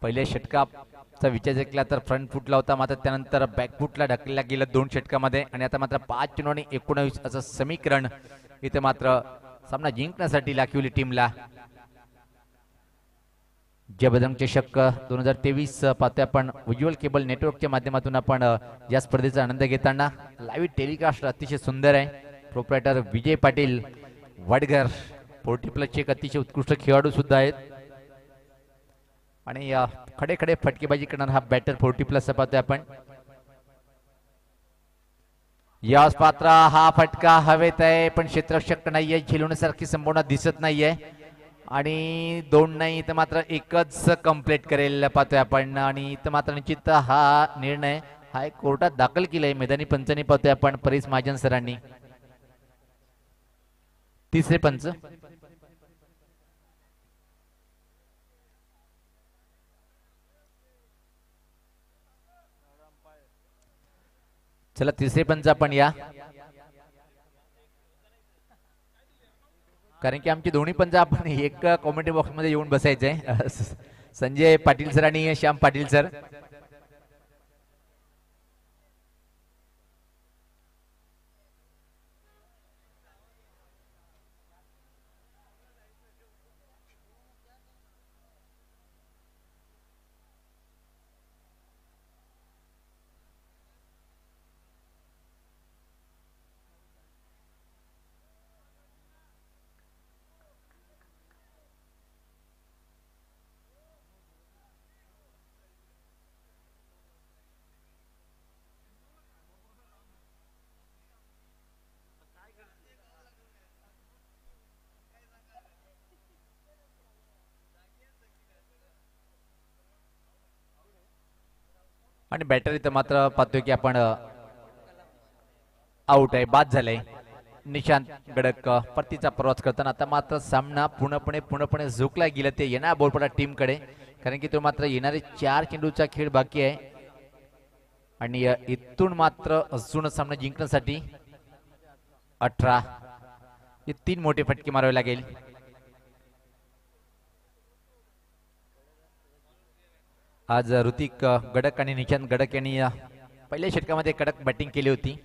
पहिल्या षटकाचा विचार जर केला तर फ्रंट फुटला होता मात्र त्यानंतर बॅक फुटला ढकलला गेलं दोन षटकामध्ये. आणि आता मात्र पाच चेंडू आणि एकोणवीस असं समीकरण इथे मात्र सामना जिंकण्यासाठी लाखिवली टीमला. जय बजरंग चषक दोन हजार तेवीस पाहतोय आपण उज्ज्वल केबल नेटवर्कच्या माध्यमातून आपण या स्पर्धेचा आनंद घेताना. लाईव्ह टेलिकास्ट अतिशय सुंदर आहे. प्रोप्रायटर विजय पाटील वडगर फोर्टी प्लसचे एक अतिशय उत्कृष्ट खेळाडू सुद्धा आहेत. आणि खडे खडे फटकेबाजी करणारा हा बॅटर फोर्टी प्लस पाहतोय आपण. यास पात्रा हा फटका हवेत आहे पण क्षेत्रक्षक नाहीये. झेलवण्यासारखी संभावना दिसत नाहीये. आणि दोन नाही तर मात्र एकच कंप्लीट करेल पाहतोय आपण. आणि इथं मात्र निश्चित हा निर्णय हा एक कोर्टात दाखल केलाय. मैदानी पंचांनी पाहतोय आपण परीस महाजन सरांनी. तिसरे पंच. चला तिसरे पंच आपण या. कारण की आमची दोन्ही पंच आपण एक कॉमेंट्री बॉक्समध्ये येऊन बसायचंय. संजय पाटील सर आणि श्याम पाटील सर. आणि बॅटर इथं मात्र पाहतोय की आपण आउट आहे बाद झालंय. निशांत गडक परतीचा प्रवास करताना आता मात्र सामना पूर्णपणे पूर्णपणे झोकला गेला ते. येणार बोलपडा टीमकडे कारण की तो मात्र येणारे चार चेंडूचा खेळ बाकी आहे. आणि इथून मात्र अजून सामना जिंकण्यासाठी अठरा हे तीन मोठे फटके मारावे लागेल. आज ऋतिक गडक आणि निशांत गडक यांनी पहिल्या षटकामध्ये कडक बॅटिंग केली होती.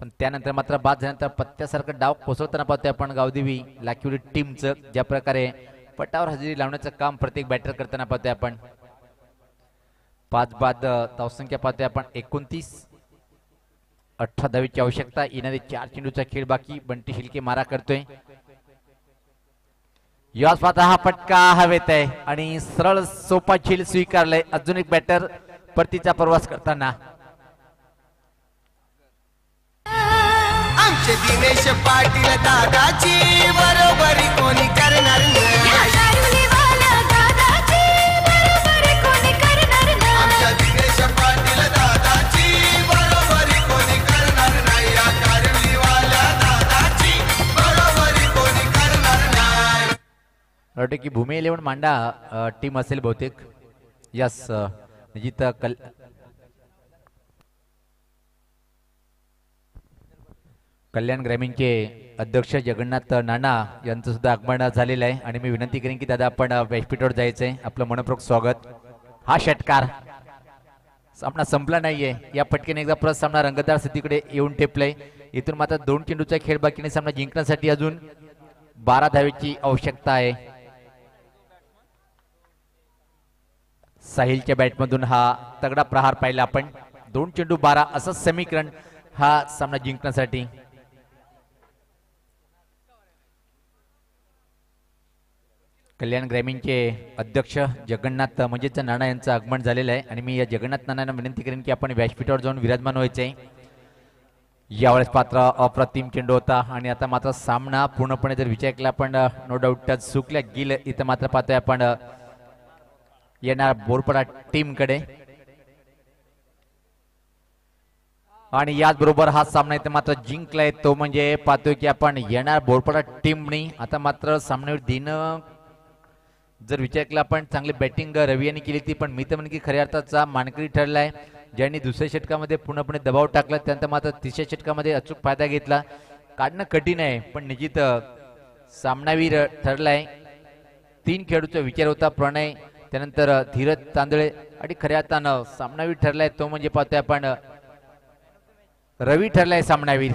पण त्यानंतर मात्र बाद झाल्यानंतर पत्त्यासारखं डाव कोसळताना पाहतोय आपण गावदेवी लाखिवली टीमचं ज्या प्रकारे पटावर हजेरी लावण्याचं काम प्रत्येक बॅटर करताना पाहतोय आपण. पाच बाद धावसंख्या पाहतोय आपण एकोणतीस. अठरा धावीची आवश्यकता येणारे चार चेंडूचा खेळ बाकी बंटी शिल्के मारा करतोय. युवा स्वतः हा फटका हवेत आहे आणि सरळ सोपा झील स्वीकारलाय. अजून एक बॅटर परतीचा प्रवास करताना. आमचे दिनेश पाटील दादाची बरोबरी कोणी करणार नाही. वाटतं की भूमी इलेव्हन मांडा टीम असेल बहुतेक. यस जिथं कल कल्याण ग्रामीणचे अध्यक्ष जगन्नाथ नाना यांचं सुद्धा आगमन झालेलं आहे. आणि मी विनंती करेन की दादा आपण अ, व्यासपीठावर जायचंय. आपलं मनपूर्वक स्वागत. हा षटकार. सामना संपला नाहीये. या पटकेने एकदा परत सामना रंगतदार स्थितीकडे येऊन टेपलाय इथून मात्र दोन चेंडूचा खेळ बाकीने सामना जिंकण्यासाठी अजून बारा धावेची आवश्यकता आहे. साहिलच्या बॅटमधून हा तगडा प्रहार पाहिला आपण. दोन चेंडू बारा असं समीकरण हा सामना जिंकण्यासाठी. कल्याण ग्रामीणचे अध्यक्ष जगन्नाथ म्हणजेच नाना यांचं आगमन झालेलं आहे. आणि मी या जगन्नाथ नानांना विनंती करेन की आपण व्यासपीठावर जाऊन विराजमान व्हायचे आहे यावेळेस पात्र अप्रतिम चेंडू होता. आणि आता मात्र सामना पूर्णपणे जर विचार केला आपण नो डाऊट सुकल्या. गेलं इथं मात्र पाहतोय आपण येणार बोरपडा टीमकडे. आणि याचबरोबर हा सामना इथे मात्र जिंकलाय तो म्हणजे पाहतोय की आपण येणार बोरपडा टीमनी. आता मात्र सामन्यावर दिन जर विचार केला आपण चांगली बॅटिंग रवी यांनी केली ती पण मी तर म्हणे की खऱ्या अर्थाचा मानकरी ठरलाय. ज्यांनी दुसऱ्या षटकामध्ये पूर्णपणे दबाव टाकला त्यानंतर मात्र तिसऱ्या षटकामध्ये अचूक फायदा घेतला. काढणं कठीण आहे पण निश्चित सामनावीर ठरलाय. तीन खेळाडूचा विचार होता प्रणय त्यानंतर धीरज तांदळे आणि खऱ्या अर्थानं सामनावीर ठरलाय तो म्हणजे पाहतोय आपण. रवी ठरलाय सामनावीर.